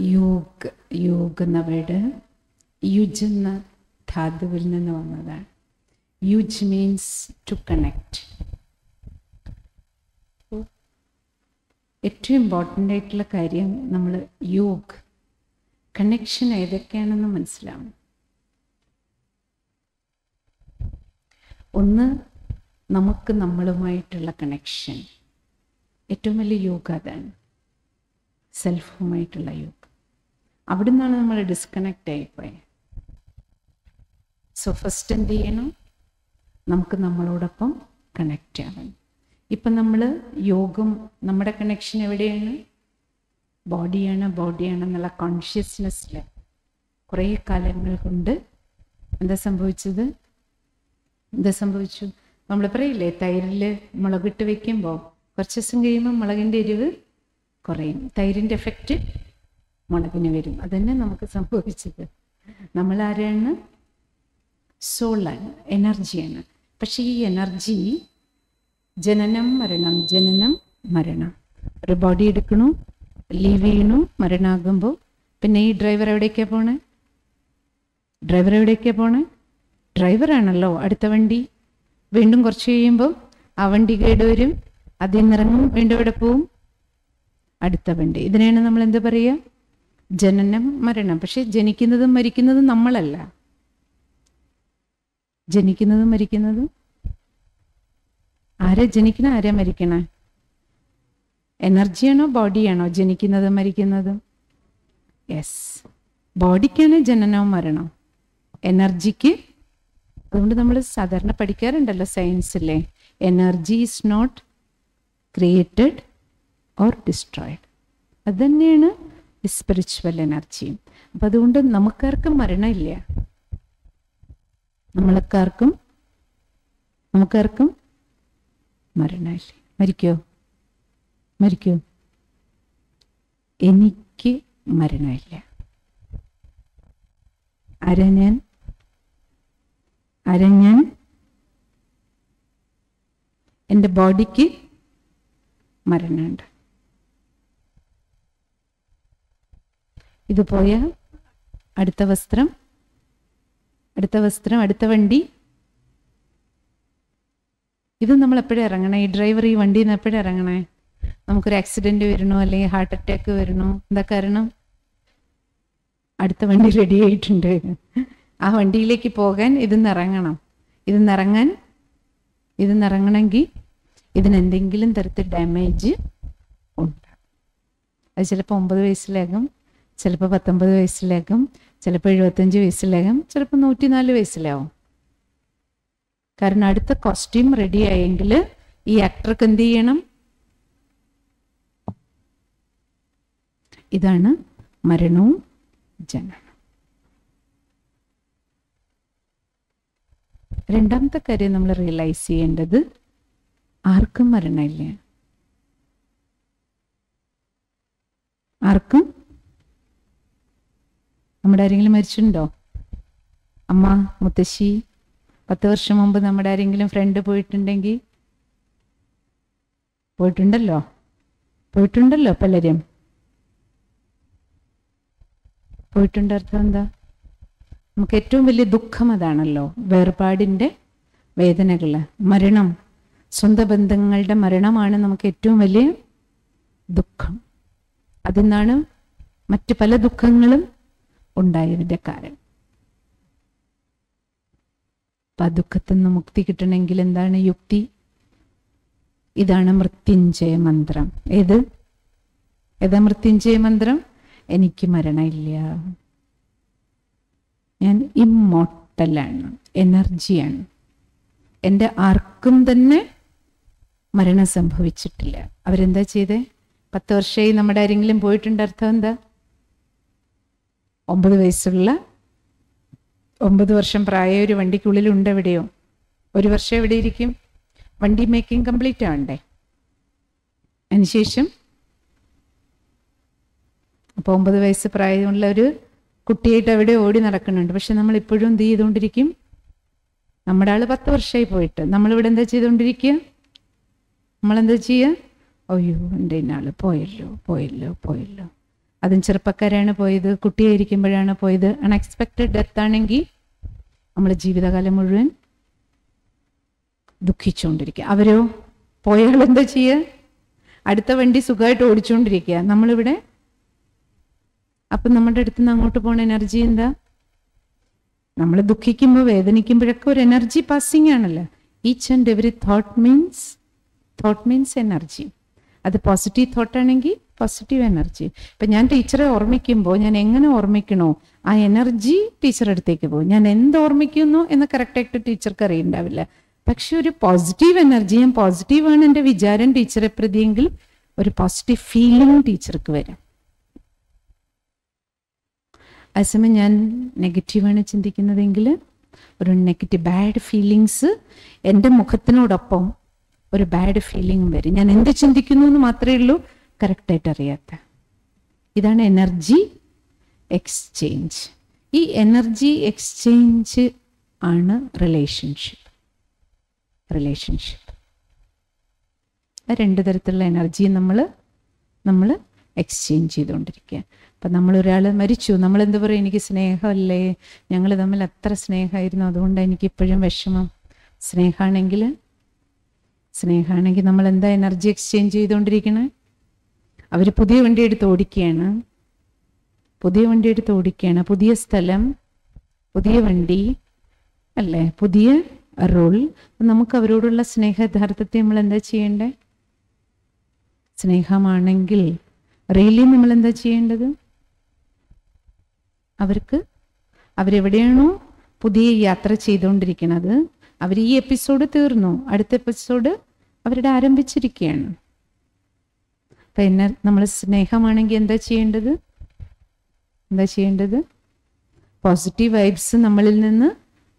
യോഗ് യോഗ് എന്ന വേർഡ് യുജ് എന്ന ധാതുവിൽ നിന്ന് വന്നതാണ്. യുജ് മീൻസ് ടു കണക്ട് ഏറ്റവും ഇമ്പോർട്ടന്റ് ആയിട്ടുള്ള കാര്യം നമ്മൾ യോഗ് കണക്ഷൻ ഏതൊക്കെയാണെന്ന് മനസ്സിലാവണം. ഒന്ന് നമുക്ക് നമ്മളുമായിട്ടുള്ള കണക്ഷൻ ഏറ്റവും വലിയ യോഗ അതാണ്. സെൽഫുമായിട്ടുള്ള യോഗ. അവിടെ നിന്നാണ് നമ്മൾ ഡിസ്കണക്റ്റ് ആയിപ്പോയത് സോ ഫസ്റ്റ് എന്ത് ചെയ്യണം? നമുക്ക് നമ്മളോടൊപ്പം കണക്റ്റ് ആവണം. ഇപ്പം നമ്മൾ യോഗം നമ്മുടെ കണക്ഷൻ എവിടെയാണ്? ബോഡിയാണ് ബോഡിയാണ് എന്നുള്ള കോൺഷ്യസ്നെസ്സിൽ കുറേ കാലങ്ങൾ കൊണ്ട് എന്താ സംഭവിച്ചത്? എന്താ സംഭവിച്ചു? നമ്മൾ പറയില്ലേ തൈരിൽ മുളകിട്ട് വെക്കുമ്പോൾ കുറച്ച് ദിവസം കഴിയുമ്പോൾ മുളകിന്റെ എരിവ് കുറയും. തൈരിന്റെ എഫക്റ്റ് മുളകിന് വരും. അതന്നെ നമുക്ക് സംഭവിച്ചത്. നമ്മൾ ആരാണ് സോളാണ് എനർജിയാണ്. പക്ഷേ ഈ എനർജി ജനനം മരണം ജനനം മരണം. ഒരു ബോഡി എടുക്കണു ലീവ് ചെയ്യണു മരണമാകുമ്പോൾ പിന്നെ ഈ ഡ്രൈവർ എവിടേക്കാണ് പോണേ? ഡ്രൈവർ എവിടേക്കാണ് പോണേ? ഡ്രൈവറാണല്ലോ അടുത്ത വണ്ടി. വീണ്ടും കുറച്ച് കഴിയുമ്പോൾ ആ വണ്ടി കേട് വരും. അതിൽ നിന്നിറങ്ങും വീണ്ടും എവിടെ പോവും? അടുത്ത വണ്ടി. ഇതിനെയാണ് നമ്മൾ എന്താ പറയുക? ജനനം മരണം. പക്ഷെ ജനിക്കുന്നതും മരിക്കുന്നതും നമ്മളല്ല. ജനിക്കുന്നതും മരിക്കുന്നതും? ആരെ ജനിക്കണ? ആരെ മരിക്കണ? എനർജിയാണോ ബോഡിയാണോ ജനിക്കുന്നതും മരിക്കുന്നതും? യെസ് ബോഡിക്കാണ് ജനനവും മരണം എനർജിക്ക് അതുകൊണ്ട് നമ്മൾ സാധാരണ പഠിക്കാറുണ്ടല്ലോ സയൻസിലെ. Energy is not created or destroyed അത് തന്നെയാണ് സ്പിരിച്വൽ എനർജിയും അപ്പം അതുകൊണ്ട് നമുക്കാർക്കും മരണമില്ല. നമ്മളൊക്കാർക്കും നമുക്കാർക്കും മരണമില്ല. മരിക്കോ? മരിക്കോ? എനിക്ക് മരണമില്ല. ആരാ ഞാൻ? ആരാ ഞാൻ? എന്റെ ബോഡിക്ക് മരണമുണ്ട്. ഇത് പോയ അടുത്ത വസ്ത്രം. അടുത്ത വസ്ത്രം അടുത്ത വണ്ടി. ഇത് നമ്മൾ എപ്പോഴും ഇറങ്ങണേ? ഈ ഡ്രൈവർ ഈ വണ്ടിയിൽ നിന്ന് എപ്പോഴും ഇറങ്ങണേ? നമുക്കൊരു ആക്സിഡന്റ് വരണോ അല്ലെങ്കിൽ ഹാർട്ട് അറ്റാക്ക് വരണോ എന്താ കാരണം? അടുത്ത വണ്ടി റെഡി ആയിട്ടുണ്ട്. ആ വണ്ടിയിലേക്ക് പോകാൻ ഇത് നിറങ്ങണം ഇത് നിറങ്ങാൻ ഇത് ഇറങ്ങണമെങ്കിൽ ഇതിനെന്തെങ്കിലും തരത്തിൽ ഡാമേജ് ഉണ്ട്? അത് ചിലപ്പോൾ ഒമ്പത് വയസ്സിലാകും ചിലപ്പോൾ പത്തൊമ്പത് വയസ്സിലേക്കും ചിലപ്പോൾ എഴുപത്തഞ്ച് വയസ്സിലേക്കും ചിലപ്പോൾ നൂറ്റിനാല് വയസ്സിലാവും. കാരണം അടുത്ത കോസ്റ്റ്യൂം റെഡി ആയെങ്കിൽ ഈ ആക്ടർക്ക് എന്ത് ചെയ്യണം? ഇതാണ് മരണവും ജനനം. രണ്ടാമത്തെ കാര്യം നമ്മൾ റിയലൈസ് ചെയ്യേണ്ടത് ആർക്കും മരണമില്ല. ആർക്കും നമ്മുടെ ആരെങ്കിലും മരിച്ചിട്ടുണ്ടോ? അമ്മ മുത്തശ്ശി പത്ത് വർഷം മുമ്പ് നമ്മുടെ ആരെങ്കിലും ഫ്രണ്ട് പോയിട്ടുണ്ടെങ്കിൽ? പോയിട്ടുണ്ടല്ലോ. പോയിട്ടുണ്ടല്ലോ പലരും. പോയിട്ടുണ്ട് അർത്ഥം എന്താ? നമുക്ക് ഏറ്റവും വലിയ ദുഃഖം അതാണല്ലോ വേർപാടിന്റെ വേദനകൾ. മരണം സ്വന്തം ബന്ധങ്ങളുടെ മരണമാണ് നമുക്ക് ഏറ്റവും വലിയ ദുഃഖം. അതിൽ മറ്റ് പല ദുഃഖങ്ങളും ഉണ്ടായതിന്റെ കാരണം അപ്പം ആ ദുഃഖത്തിൽ നിന്ന് മുക്തി കിട്ടണമെങ്കിൽ എന്താണ് യുക്തി? ഇതാണ് മൃത്യുഞ്ജയ മന്ത്രം. ഏത്? ഏതാ മൃത്യുഞ്ജയ മന്ത്രം? എനിക്ക് മരണമില്ല. ഞാൻ ഇമ്മോട്ടലാണ് എനർജിയാണ്. എന്റെ ആർക്കും തന്നെ മരണം സംഭവിച്ചിട്ടില്ല. അവരെന്താ ചെയ്തേ? പത്ത് വർഷമായി നമ്മുടെ ആരെങ്കിലും പോയിട്ടുണ്ട്? അർത്ഥം എന്താ? ഒമ്പത് വയസ്സുള്ള ഒമ്പത് വർഷം പ്രായ ഒരു വണ്ടിക്കുള്ളിലുണ്ട് എവിടെയോ. ഒരു വർഷം എവിടെ ഇരിക്കും? വണ്ടി മേക്കിംഗ് കംപ്ലീറ്റ് ആവണ്ടേ? അതിനുശേഷം അപ്പോൾ ഒമ്പത് വയസ്സ് പ്രായമുള്ള ഒരു കുട്ടിയായിട്ട് അവിടെ ഓടി നടക്കുന്നുണ്ട്. പക്ഷെ നമ്മൾ ഇപ്പോഴും എന്ത് ചെയ്തുകൊണ്ടിരിക്കും? നമ്മുടെ ആൾ പത്ത് വർഷമായി പോയിട്ട്. നമ്മളിവിടെ എന്താ ചെയ്തുകൊണ്ടിരിക്കുക? നമ്മളെന്താ ചെയ്യുക? അയ്യോ എന്റെ ഇന്നാൾ പോയല്ലോ പോയല്ലോ പോയല്ലോ. അതും ചെറുപ്പക്കാരാണ് പോയത് കുട്ടിയായിരിക്കുമ്പോഴാണ് പോയത്. അൺഎക്സ്പെക്റ്റഡ് ഡെത്ത് ആണെങ്കിൽ നമ്മൾ ജീവിതകാലം മുഴുവൻ ദുഃഖിച്ചുകൊണ്ടിരിക്കുക. അവരോ പോയാൽ എന്താ ചെയ്യുക അടുത്ത വണ്ടി സുഖമായിട്ട് ഓടിച്ചുകൊണ്ടിരിക്കുക. നമ്മളിവിടെ അപ്പം നമ്മുടെ അടുത്ത് നിന്ന് അങ്ങോട്ട് പോണ എനർജി എന്താ? നമ്മൾ ദുഃഖിക്കുമ്പോൾ വേദനിക്കുമ്പോഴൊക്കെ ഒരു എനർജി പാസിങ് ആണല്ലോ. Each and every thought means thought means energy അത് പോസിറ്റീവ് തോട്ടാണെങ്കിൽ പോസിറ്റീവ് എനർജി ഇപ്പം ഞാൻ ടീച്ചറെ ഓർമ്മിക്കുമ്പോൾ ഞാൻ എങ്ങനെ ഓർമ്മിക്കണോ? ആ എനർജി ടീച്ചറെ അടുത്തേക്ക് പോകും. ഞാൻ എന്ത് ഓർമ്മിക്കുന്നു എന്ന് കറക്റ്റായിട്ട് ടീച്ചർക്ക് അറിയണ്ടാവില്ല. പക്ഷെ ഒരു പോസിറ്റീവ് എനർജി ഞാൻ പോസിറ്റീവാണ് എന്റെ വിചാരം ടീച്ചറെ പ്രതിയെങ്കിൽ ഒരു പോസിറ്റീവ് ഫീലിംഗ് ടീച്ചർക്ക് വരും. അതേസമയം ഞാൻ നെഗറ്റീവാണ് ചിന്തിക്കുന്നതെങ്കിൽ ഒരു നെഗറ്റീവ് ബാഡ് ഫീലിങ്സ് എന്റെ മുഖത്തിനോടൊപ്പം ഒരു ബാഡ് ഫീലിംഗ് വരും. ഞാൻ എന്ത് ചിന്തിക്കുന്നു എന്ന് മാത്രമേ ഉള്ളൂ. കറക്റ്റായിട്ട് അറിയാത്ത ഇതാണ് എനർജി എക്സ്ചേഞ്ച്. ഈ എനർജി എക്സ്ചേഞ്ച് ആണ് റിലേഷൻഷിപ്പ്. റിലേഷൻഷിപ്പ്. രണ്ട് തരത്തിലുള്ള എനർജി നമ്മൾ നമ്മൾ എക്സ്ചേഞ്ച് ചെയ്തുകൊണ്ടിരിക്കുക അപ്പം നമ്മളൊരാൾ മരിച്ചു. നമ്മൾ എന്താ പറയുക എനിക്ക് സ്നേഹമല്ലേ? ഞങ്ങൾ തമ്മിൽ അത്ര സ്നേഹമായിരുന്നു. അതുകൊണ്ട് എനിക്ക് ഇപ്പോഴും വിഷമം. സ്നേഹമാണെങ്കിൽ സ്നേഹമാണെങ്കിൽ നമ്മൾ എന്താ എനർജി എക്സ്ചേഞ്ച് ചെയ്തുകൊണ്ടിരിക്കണേ? അവർ പുതിയ വണ്ടി എടുത്ത് ഓടിക്കുകയാണ്. പുതിയ വണ്ടി എടുത്ത് ഓടിക്കുകയാണ്. പുതിയ സ്ഥലം പുതിയ വണ്ടി അല്ലേ? പുതിയ റോൾ. നമുക്ക് അവരോടുള്ള സ്നേഹ യഥാർത്ഥത്തെ നമ്മൾ എന്താ ചെയ്യേണ്ടേ? സ്നേഹമാണെങ്കിൽ റിയലി നമ്മൾ എന്താ ചെയ്യേണ്ടത്? അവർക്ക് അവരെവിടെയാണോ പുതിയ യാത്ര ചെയ്തുകൊണ്ടിരിക്കുന്നത് അവർ ഈ എപ്പിസോഡ് തീർന്നു. അടുത്ത എപ്പിസോഡ് അവരുടെ ആരംഭിച്ചിരിക്കുകയാണ്. അപ്പം എന്നെ നമ്മൾ സ്നേഹമാണെങ്കിൽ എന്താ ചെയ്യേണ്ടത്? എന്താ ചെയ്യേണ്ടത്? പോസിറ്റീവ് വൈബ്സ് നമ്മളിൽ നിന്ന്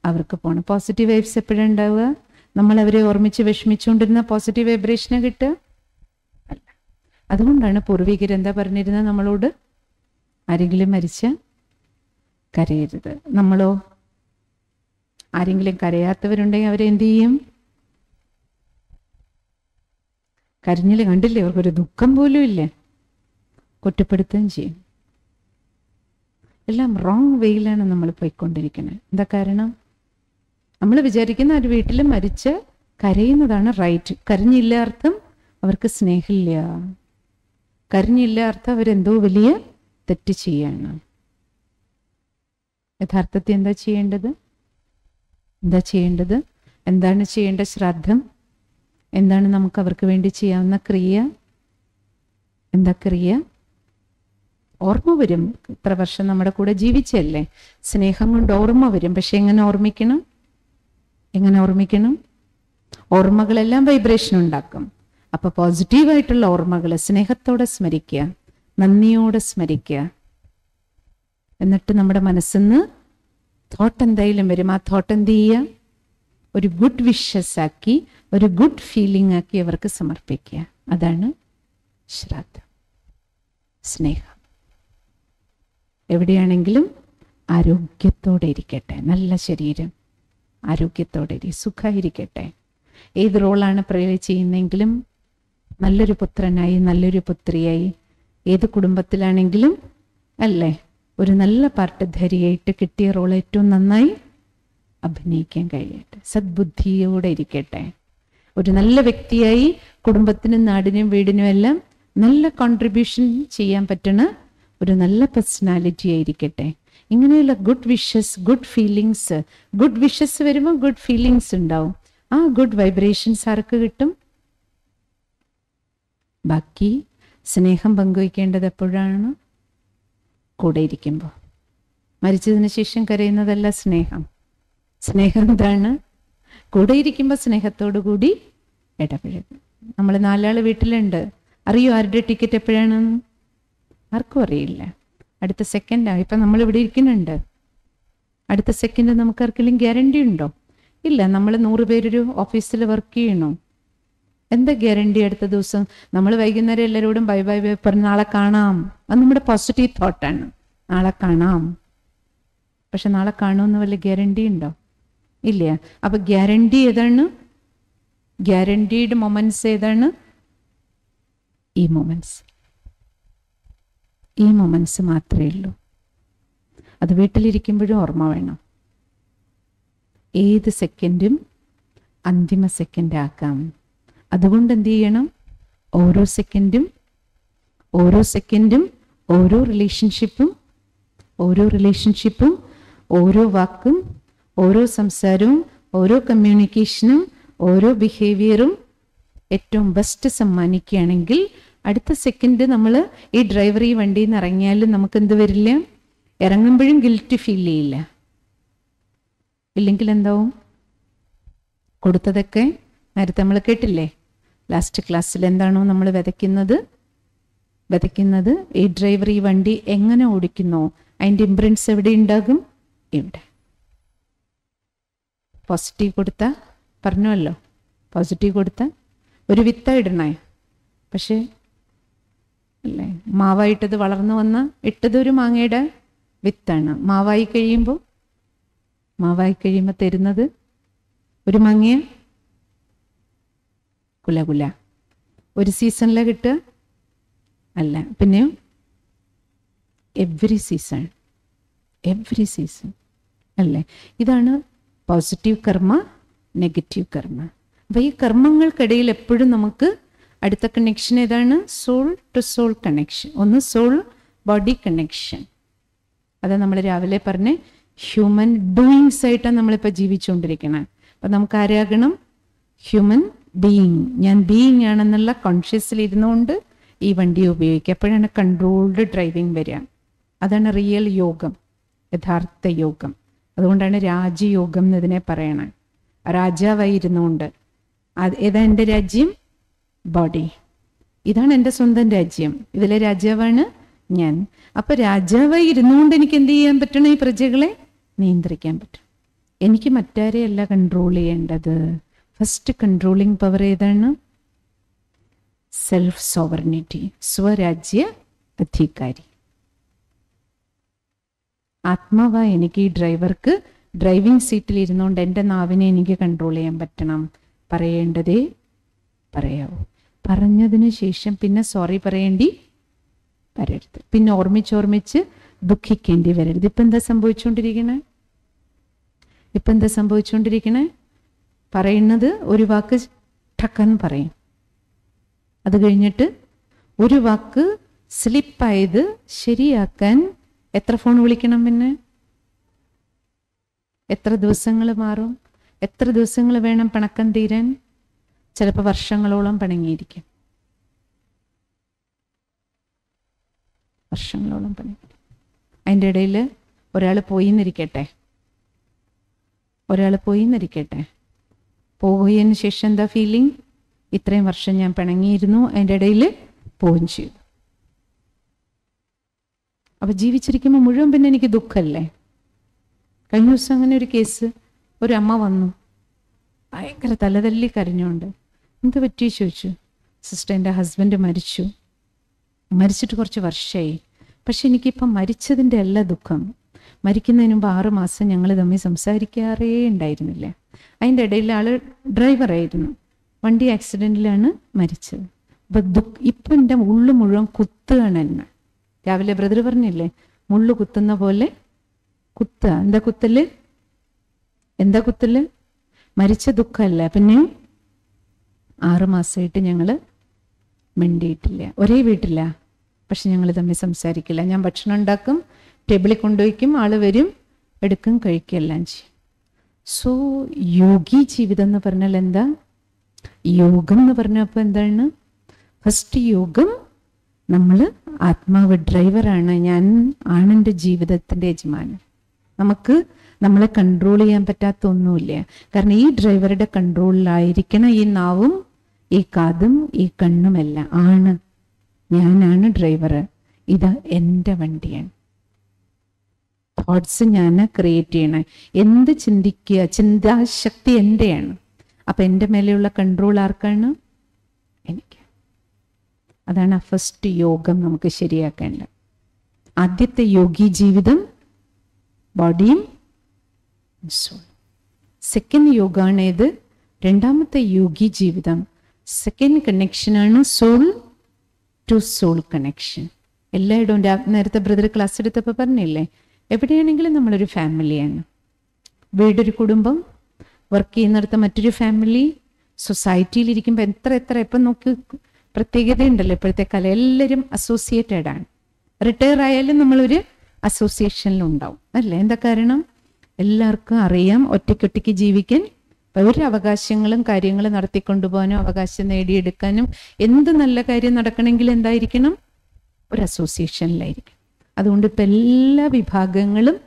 അവർക്ക് പോകണം പോസിറ്റീവ് വൈബ്സ് എപ്പോഴാണ് ഉണ്ടാവുക? നമ്മൾ അവരെ ഓർമ്മിച്ച് വിഷമിച്ചുകൊണ്ടിരുന്ന പോസിറ്റീവ് വൈബ്രേഷനെ കിട്ടുക? അല്ല. അതുകൊണ്ടാണ് പൂർവികർ എന്താ പറഞ്ഞിരുന്നത്? നമ്മളോട് ആരെങ്കിലും മരിച്ച കരയരുത്. നമ്മളോ ആരെങ്കിലും കരയാത്തവരുണ്ടെങ്കിൽ അവരെന്ത് ചെയ്യും? കരഞ്ഞില്ല കണ്ടില്ലേ? അവർക്കൊരു ദുഃഖം പോലും ഇല്ല. കുറ്റപ്പെടുത്തുകയും ചെയ്യും. എല്ലാം റോങ് വേയിലാണ് നമ്മൾ പോയിക്കൊണ്ടിരിക്കുന്നത്. എന്താ കാരണം? നമ്മൾ വിചാരിക്കുന്ന ഒരു വീട്ടിൽ മരിച്ച് കരയുന്നതാണ് റൈറ്റ് കരഞ്ഞില്ല അർത്ഥം അവർക്ക് സ്നേഹമില്ല. കരഞ്ഞില്ല അർത്ഥം അവരെന്തോ വലിയ തെറ്റ് ചെയ്യാണ്. യഥാർത്ഥത്തിൽ എന്താ ചെയ്യേണ്ടത്? എന്താ ചെയ്യേണ്ടത്? എന്താണ് ചെയ്യേണ്ട? ശ്രാദ്ധം? എന്താണ് നമുക്ക് അവർക്ക് വേണ്ടി ചെയ്യാവുന്ന ക്രിയ? എന്താ ക്രിയ? ഓർമ്മ വരും. ഇത്ര വർഷം നമ്മുടെ കൂടെ ജീവിച്ചല്ലേ? സ്നേഹം കൊണ്ട് ഓർമ്മ വരും. പക്ഷെ എങ്ങനെ ഓർമ്മിക്കണം? എങ്ങനെ ഓർമ്മിക്കണം? ഓർമ്മകളെല്ലാം വൈബ്രേഷൻ ഉണ്ടാക്കും. അപ്പൊ പോസിറ്റീവായിട്ടുള്ള ഓർമ്മകൾ സ്നേഹത്തോടെ സ്മരിക്കുക നന്ദിയോടെ സ്മരിക്കുക. എന്നിട്ട് നമ്മുടെ മനസ്സിന്ന് തോട്ട് എന്തായാലും വരും. ആ തോട്ട് എന്ത് ചെയ്യുക? ഒരു ഗുഡ് വിഷസ് ആക്കി ഒരു ഗുഡ് ഫീലിംഗ് ആക്കി അവർക്ക് സമർപ്പിക്കുക. അതാണ് ശ്രദ്ധ. സ്നേഹം. എവിടെയാണെങ്കിലും ആരോഗ്യത്തോടെ ഇരിക്കട്ടെ. നല്ല ശരീരം. ആരോഗ്യത്തോടെ ഇരി സുഖമായിരിക്കട്ടെ. ഏത് റോളാണ് പ്രേ ചെയ്യുന്നെങ്കിലും നല്ലൊരു പുത്രനായി നല്ലൊരു പുത്രിയായി ഏത് കുടുംബത്തിലാണെങ്കിലും അല്ലേ ഒരു നല്ല പാർട്ടധാരിയായിട്ട് കിട്ടിയ റോൾ ഏറ്റവും നന്നായി അഭിനയിക്കാൻ കഴിയട്ടെ. സദ്ബുദ്ധിയോടെ ഇരിക്കട്ടെ. ഒരു നല്ല വ്യക്തിയായി കുടുംബത്തിനും നാടിനും വീടിനും എല്ലാം നല്ല കോൺട്രിബ്യൂഷൻ ചെയ്യാൻ പറ്റണ ഒരു നല്ല പേഴ്സണാലിറ്റി ആയിരിക്കട്ടെ ഇങ്ങനെയുള്ള good wishes good feelings good wishes വരുമ്പോൾ ഗുഡ് ഫീലിങ്സ് ഉണ്ടാവും. ആ ഗുഡ് വൈബ്രേഷൻസ് ആർക്ക് കിട്ടും? ബാക്കി സ്നേഹം പങ്കുവയ്ക്കേണ്ടത് എപ്പോഴാണ്? കൂടെ ഇരിക്കുമ്പോൾ മരിച്ചതിന് ശേഷം കരയുന്നതല്ല സ്നേഹം. സ്നേഹം എന്താണ് കൂടെ ഇരിക്കുമ്പോൾ സ്നേഹത്തോടു കൂടി ഇടപഴകും. നമ്മൾ നാലാൾ വീട്ടിലുണ്ട്. അറിയോ ആരുടെ ടിക്കറ്റ് എപ്പോഴാണെന്ന് ആർക്കും അറിയില്ല. അടുത്ത സെക്കൻഡാണ് ഇപ്പം നമ്മൾ ഇവിടെ ഇരിക്കുന്നുണ്ട്. അടുത്ത സെക്കൻഡ് നമുക്ക് ആർക്കെങ്കിലും ഗ്യാരണ്ടി ഉണ്ടോ? ഇല്ല. നമ്മൾ നൂറ് പേരൊരു ഓഫീസിൽ വർക്ക് ചെയ്യണോ? എന്താ ഗ്യാരണ്ടി അടുത്ത ദിവസം? നമ്മൾ വൈകുന്നേരം എല്ലാവരോടും ബൈ ബൈ ബൈ പറഞ്ഞ് നാളെ കാണാം. അത് നമ്മുടെ പോസിറ്റീവ് തോട്ടാണ് നാളെ കാണാം. പക്ഷെ നാളെ കാണുമെന്ന് വല്ല ഗ്യാരണ്ടി ഉണ്ടോ? ഇല്ല? അപ്പൊ ഗ്യാരണ്ടി ഏതാണ്? ഗ്യാരണ്ടീഡ് മൊമെന്റ്സ് ഏതാണ്? ഈ മൊമെന്റ്സ് ഈ മൊമെന്റ്സ് മാത്രമേ ഉള്ളൂ. അത് വീട്ടിലിരിക്കുമ്പോഴും ഓർമ്മ വേണം. ഏത് സെക്കൻഡും അന്തിമ സെക്കൻഡ് ആക്കാം. അതുകൊണ്ട് എന്ത് ചെയ്യണം? ഓരോ സെക്കൻഡും ഓരോ സെക്കൻഡും ഓരോ റിലേഷൻഷിപ്പും ഓരോ റിലേഷൻഷിപ്പും ഓരോ വാക്കും ഓരോ സംസാരവും ഓരോ കമ്മ്യൂണിക്കേഷനും ഓരോ ബിഹേവിയറും ഏറ്റവും ബെസ്റ്റ് സമ്മാനിക്കുകയാണെങ്കിൽ അടുത്ത സെക്കൻഡ് നമ്മൾ ഈ ഡ്രൈവർ ഈ വണ്ടിയിൽ നിന്ന് ഇറങ്ങിയാൽ നമുക്ക് എന്ത് വരില്ല? ഇറങ്ങുമ്പോഴും ഗിൽറ്റ് ഫീൽ ചെയ്യില്ല. ഇല്ലെങ്കിൽ എന്താവും? കൊടുത്തതൊക്കെ നേരത്തെ നമ്മൾ കേട്ടില്ലേ? ലാസ്റ്റ് ക്ലാസ്സിൽ എന്താണോ നമ്മൾ വിതയ്ക്കുന്നത്? വിതയ്ക്കുന്നത് ഈ ഡ്രൈവർ ഈ വണ്ടി എങ്ങനെ ഓടിക്കുന്നോ അതിന്റെ ഇമ്പ്രൻസ് എവിടെ ഉണ്ടാകും? ഇവിടെ. പോസിറ്റീവ് കൊടുത്ത പറഞ്ഞുവല്ലോ. പോസിറ്റീവ് കൊടുത്ത ഒരു വിത്ത ഇടണേ. പക്ഷേ അല്ലേ? മാവായിട്ടത് വളർന്നു വന്ന ഇട്ടത് ഒരു മാങ്ങയുടെ വിത്താണ്. മാവായി കഴിയുമ്പോൾ മാവായി കഴിയുമ്പോൾ തരുന്നത് ഒരു മാങ്ങയ കുല കുല. ഒരു സീസണിലെ കിട്ടുക അല്ല പിന്നെയും എവ്രി സീസൺ എവ്രി സീസൺ അല്ലേ? ഇതാണ് പോസിറ്റീവ് കർമ്മ നെഗറ്റീവ് കർമ്മ അപ്പോൾ ഈ കർമ്മങ്ങൾക്കിടയിൽ എപ്പോഴും നമുക്ക് അടുത്ത കണക്ഷൻ ഏതാണ്? സോൾ ടു സോൾ കണക്ഷൻ ഒന്ന് സോൾ ബോഡി കണക്ഷൻ അത് നമ്മൾ രാവിലെ പറഞ്ഞ് ഹ്യൂമൻ ഡൂയിങ്സ് ആയിട്ടാണ് നമ്മളിപ്പോൾ ജീവിച്ചുകൊണ്ടിരിക്കുന്നത് അപ്പം നമുക്ക് ആരാകണം ഹ്യൂമൻ ബീയിങ് ഞാൻ ബീയിങ് ആണെന്നുള്ള കോൺഷ്യസിൽ ഇരുന്നുകൊണ്ട് ഈ വണ്ടി ഉപയോഗിക്കുക. അപ്പോഴാണ് കൺട്രോൾഡ് ഡ്രൈവിംഗ് വരിക. അതാണ് റിയൽ യോഗം യഥാർത്ഥ യോഗം. അതുകൊണ്ടാണ് രാജയോഗം എന്നതിനെ പറയണേ. രാജാവായി ഇരുന്നുകൊണ്ട് അത് ഏതാ എന്റെ രാജ്യം? ബോഡി. ഇതാണ് എന്റെ സ്വന്തം രാജ്യം. ഇതിലെ രാജാവാണ് ഞാൻ. അപ്പൊ രാജാവായി ഇരുന്നുകൊണ്ട് എനിക്ക് എന്ത് ചെയ്യാൻ പറ്റണം ഈ പ്രജകളെ? നിയന്ത്രിക്കാൻ പറ്റും എനിക്ക് മറ്റാരെയല്ല കൺട്രോൾ ചെയ്യേണ്ടത്? ഫസ്റ്റ് കൺട്രോളിങ് പവർ ഏതാണ്? സെൽഫ് സോവർണിറ്റി സ്വരാജ്യ അധികാരി. ആത്മാവ എനിക്ക് ഈ ഡ്രൈവർക്ക് ഡ്രൈവിംഗ് സീറ്റിൽ ഇരുന്നുകൊണ്ട് എന്റെ നാവിനെ എനിക്ക് കൺട്രോൾ ചെയ്യാൻ പറ്റണം. പറയേണ്ടതേ പറയാവൂ. പറഞ്ഞതിന് ശേഷം പിന്നെ സോറി പറയേണ്ടി വരരുത്. പിന്നെ ഓർമ്മിച്ചോർമ്മിച്ച് ദുഃഖിക്കേണ്ടി വരരുത്. ഇപ്പം എന്താ സംഭവിച്ചുകൊണ്ടിരിക്കണേ? ഇപ്പം എന്താ സംഭവിച്ചുകൊണ്ടിരിക്കണേ? പറയുന്നത് ഒരു വാക്ക് ടക്കെന്ന് പറയും. അത് കഴിഞ്ഞിട്ട് ഒരു വാക്ക് സ്ലിപ്പായത് ശരിയാക്കാൻ എത്ര ഫോൺ വിളിക്കണം പിന്നെ? എത്ര ദിവസങ്ങൾ മാറും? എത്ര ദിവസങ്ങൾ വേണം പിണക്കം തീരാൻ? ചിലപ്പോൾ വർഷങ്ങളോളം പിണങ്ങിയിരിക്കും. വർഷങ്ങളോളം പണി അതിന്റെ ഇടയിൽ ഒരാൾ പോയി എന്നിരിക്കട്ടെ ഒരാൾ പോയി എന്നിരിക്കട്ടെ പോയതിന് ശേഷം എന്താ ഫീലിംഗ് ഇത്രയും വർഷം ഞാൻ പിണങ്ങിയിരുന്നു. അതിന്റെ ഇടയിൽ പോവുകയും ചെയ്തു. അപ്പം ജീവിച്ചിരിക്കുമ്പോൾ മുഴുവൻ പിന്നെ എനിക്ക് ദുഃഖമല്ലേ കഴിഞ്ഞ ദിവസം അങ്ങനെ ഒരു കേസ് ഒരു അമ്മ വന്നു. ഭയങ്കര തലതല്ലി കരഞ്ഞുകൊണ്ട് എന്ത് പറ്റി ചോദിച്ചു. സിസ്റ്റർ എന്റെ ഹസ്ബൻഡ് മരിച്ചു. മരിച്ചിട്ട് കുറച്ച് വർഷമായി പക്ഷെ എനിക്കിപ്പം മരിച്ചതിന്റെ അല്ല ദുഃഖം. മരിക്കുന്നതിന് മുമ്പ് ആറ് മാസം ഞങ്ങൾ തമ്മിൽ സംസാരിക്കാറേ ഉണ്ടായിരുന്നില്ല. അതിന്റെ ഇടയിൽ ആൾ ഡ്രൈവറായിരുന്നു. വണ്ടി ആക്സിഡന്റിലാണ് മരിച്ചത്. അപ്പം ദുഃഖ ഇപ്പം എന്റെ ഉള്ളു മുഴുവൻ കുത്തുകയാണ് എന്നെ. രാവിലെ ബ്രദർ പറഞ്ഞില്ലേ മുള്ളു കുത്തുന്ന പോലെ കുത്ത. എന്താ കുത്തൽ? എന്താ കുത്തൽ? മരിച്ച ദുഃഖമല്ല. പിന്നെ ആറുമാസമായിട്ട് ഞങ്ങൾ മിണ്ടിയിട്ടില്ല. ഒരേ വീട്ടില്ല പക്ഷെ ഞങ്ങൾ തമ്മിൽ സംസാരിക്കില്ല. ഞാൻ ഭക്ഷണം ഉണ്ടാക്കും ടേബിളിൽ കൊണ്ടുപോയിക്കും ആൾ വരും എടുക്കും കഴിക്കുകയെല്ലാം ചെയ്യും. സോ യോഗി ജീവിതം എന്ന് പറഞ്ഞാൽ എന്താ? യോഗം എന്ന് പറഞ്ഞപ്പോൾ എന്താണ്? ഫസ്റ്റ് യോഗം നമ്മൾ ആത്മാവ് ഡ്രൈവറാണ്. ഞാൻ ആണ് എന്റെ ജീവിതത്തിന്റെ യജമാനൻ. നമുക്ക് നമ്മളെ കൺട്രോൾ ചെയ്യാൻ പറ്റാത്ത ഒന്നുമില്ല കാരണം ഈ ഡ്രൈവറുടെ കൺട്രോളിലായിരിക്കണം ഈ നാവും ഈ കാതും ഈ കണ്ണുമെല്ലാം ആണ്. ഞാനാണ് ഡ്രൈവർ ഇത് എന്റെ വണ്ടിയാണ്. തോട്ട്സ് ഞാൻ ക്രിയേറ്റ് ചെയ്യണേ. എന്ത് ചിന്തിക്കുക? ചിന്താശക്തി എന്റെയാണ് അപ്പം എന്റെ മേലെയുള്ള കൺട്രോൾ ആർക്കാണ്? എനിക്ക് അതാണ് ആ ഫസ്റ്റ് യോഗം നമുക്ക് ശരിയാക്കേണ്ടത്. ആദ്യത്തെ യോഗി ജീവിതം ബോഡിയും സോൾ സെക്കൻഡ് യോഗമാണ് ഏത്? രണ്ടാമത്തെ യോഗി ജീവിതം. സെക്കൻഡ് കണക്ഷനാണ് സോൾ ടു സോൾ കണക്ഷൻ എല്ലായിടവും നേരത്തെ ബ്രദർ ക്ലാസ് എടുത്തപ്പോൾ പറഞ്ഞില്ലേ? എവിടെയാണെങ്കിലും നമ്മളൊരു ഫാമിലിയാണ്. വീടൊരു കുടുംബം വർക്ക് ചെയ്യുന്നിടത്ത് മറ്റൊരു ഫാമിലി സൊസൈറ്റിയിൽ ഇരിക്കുമ്പോൾ എത്ര എത്ര എപ്പം നോക്കി പ്രത്യേകതയുണ്ടല്ലോ ഇപ്പോഴത്തെ കല. എല്ലാവരും അസോസിയേറ്റഡ് ആണ്. റിട്ടയർ ആയാലും നമ്മളൊരു അസോസിയേഷനിലുണ്ടാവും അല്ലേ? എന്താ കാരണം? എല്ലാവർക്കും അറിയാം ഒറ്റയ്ക്കൊറ്റയ്ക്ക് ജീവിക്കാൻ. ഒരു അവകാശങ്ങളും കാര്യങ്ങളും നടത്തിക്കൊണ്ടുപോകാനും അവകാശം നേടിയെടുക്കാനും എന്ത് നല്ല കാര്യം നടക്കണമെങ്കിൽ എന്തായിരിക്കണം? ഒരു അസോസിയേഷനിലായിരിക്കും അതുകൊണ്ട് ഇപ്പം എല്ലാ വിഭാഗങ്ങളും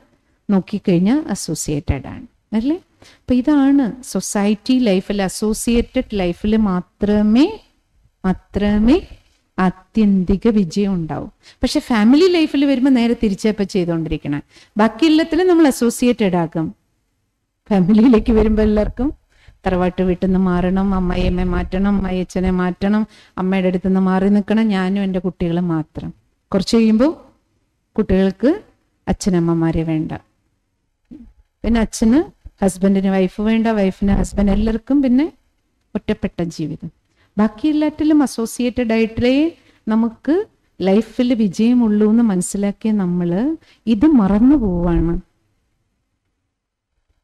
നോക്കിക്കഴിഞ്ഞാൽ അസോസിയേറ്റഡ് ആണ്. അല്ലേ? അപ്പം ഇതാണ് സൊസൈറ്റി ലൈഫിൽ അസോസിയേറ്റഡ് ലൈഫിൽ മാത്രമേ മാത്രമേ ആത്യന്തിക വിജയം ഉണ്ടാവും. പക്ഷെ ഫാമിലി ലൈഫിൽ വരുമ്പോൾ നേരെ തിരിച്ചപ്പം ചെയ്തുകൊണ്ടിരിക്കണം ബാക്കി എല്ലാത്തിലും നമ്മൾ അസോസിയേറ്റഡ് ആക്കും. ഫാമിലിയിലേക്ക് വരുമ്പോൾ എല്ലാവർക്കും തറവാട്ട് വീട്ടിൽ നിന്ന് മാറണം അമ്മയമ്മയെ മാറ്റണം അമ്മയച്ഛനെ മാറ്റണം അമ്മയുടെ അടുത്ത് നിന്ന് മാറി നിൽക്കണം ഞാനും എന്റെ കുട്ടികളും മാത്രം. കുറച്ച് കഴിയുമ്പോൾ കുട്ടികൾക്ക് അച്ഛനമ്മമാരെ വേണ്ട. പിന്നെ അച്ഛന് ഹസ്ബൻഡിന് വൈഫ് വേണ്ട വൈഫിന് ഹസ്ബൻഡ് എല്ലാവർക്കും പിന്നെ ഒറ്റപ്പെട്ട ജീവിതം. ബാക്കി എല്ലാറ്റിലും അസോസിയേറ്റഡ് ആയിട്ടേ നമുക്ക് ലൈഫിൽ വിജയമുള്ളൂ എന്ന് മനസ്സിലാക്കിയ നമ്മൾ ഇത് മറന്നു പോവാണ്.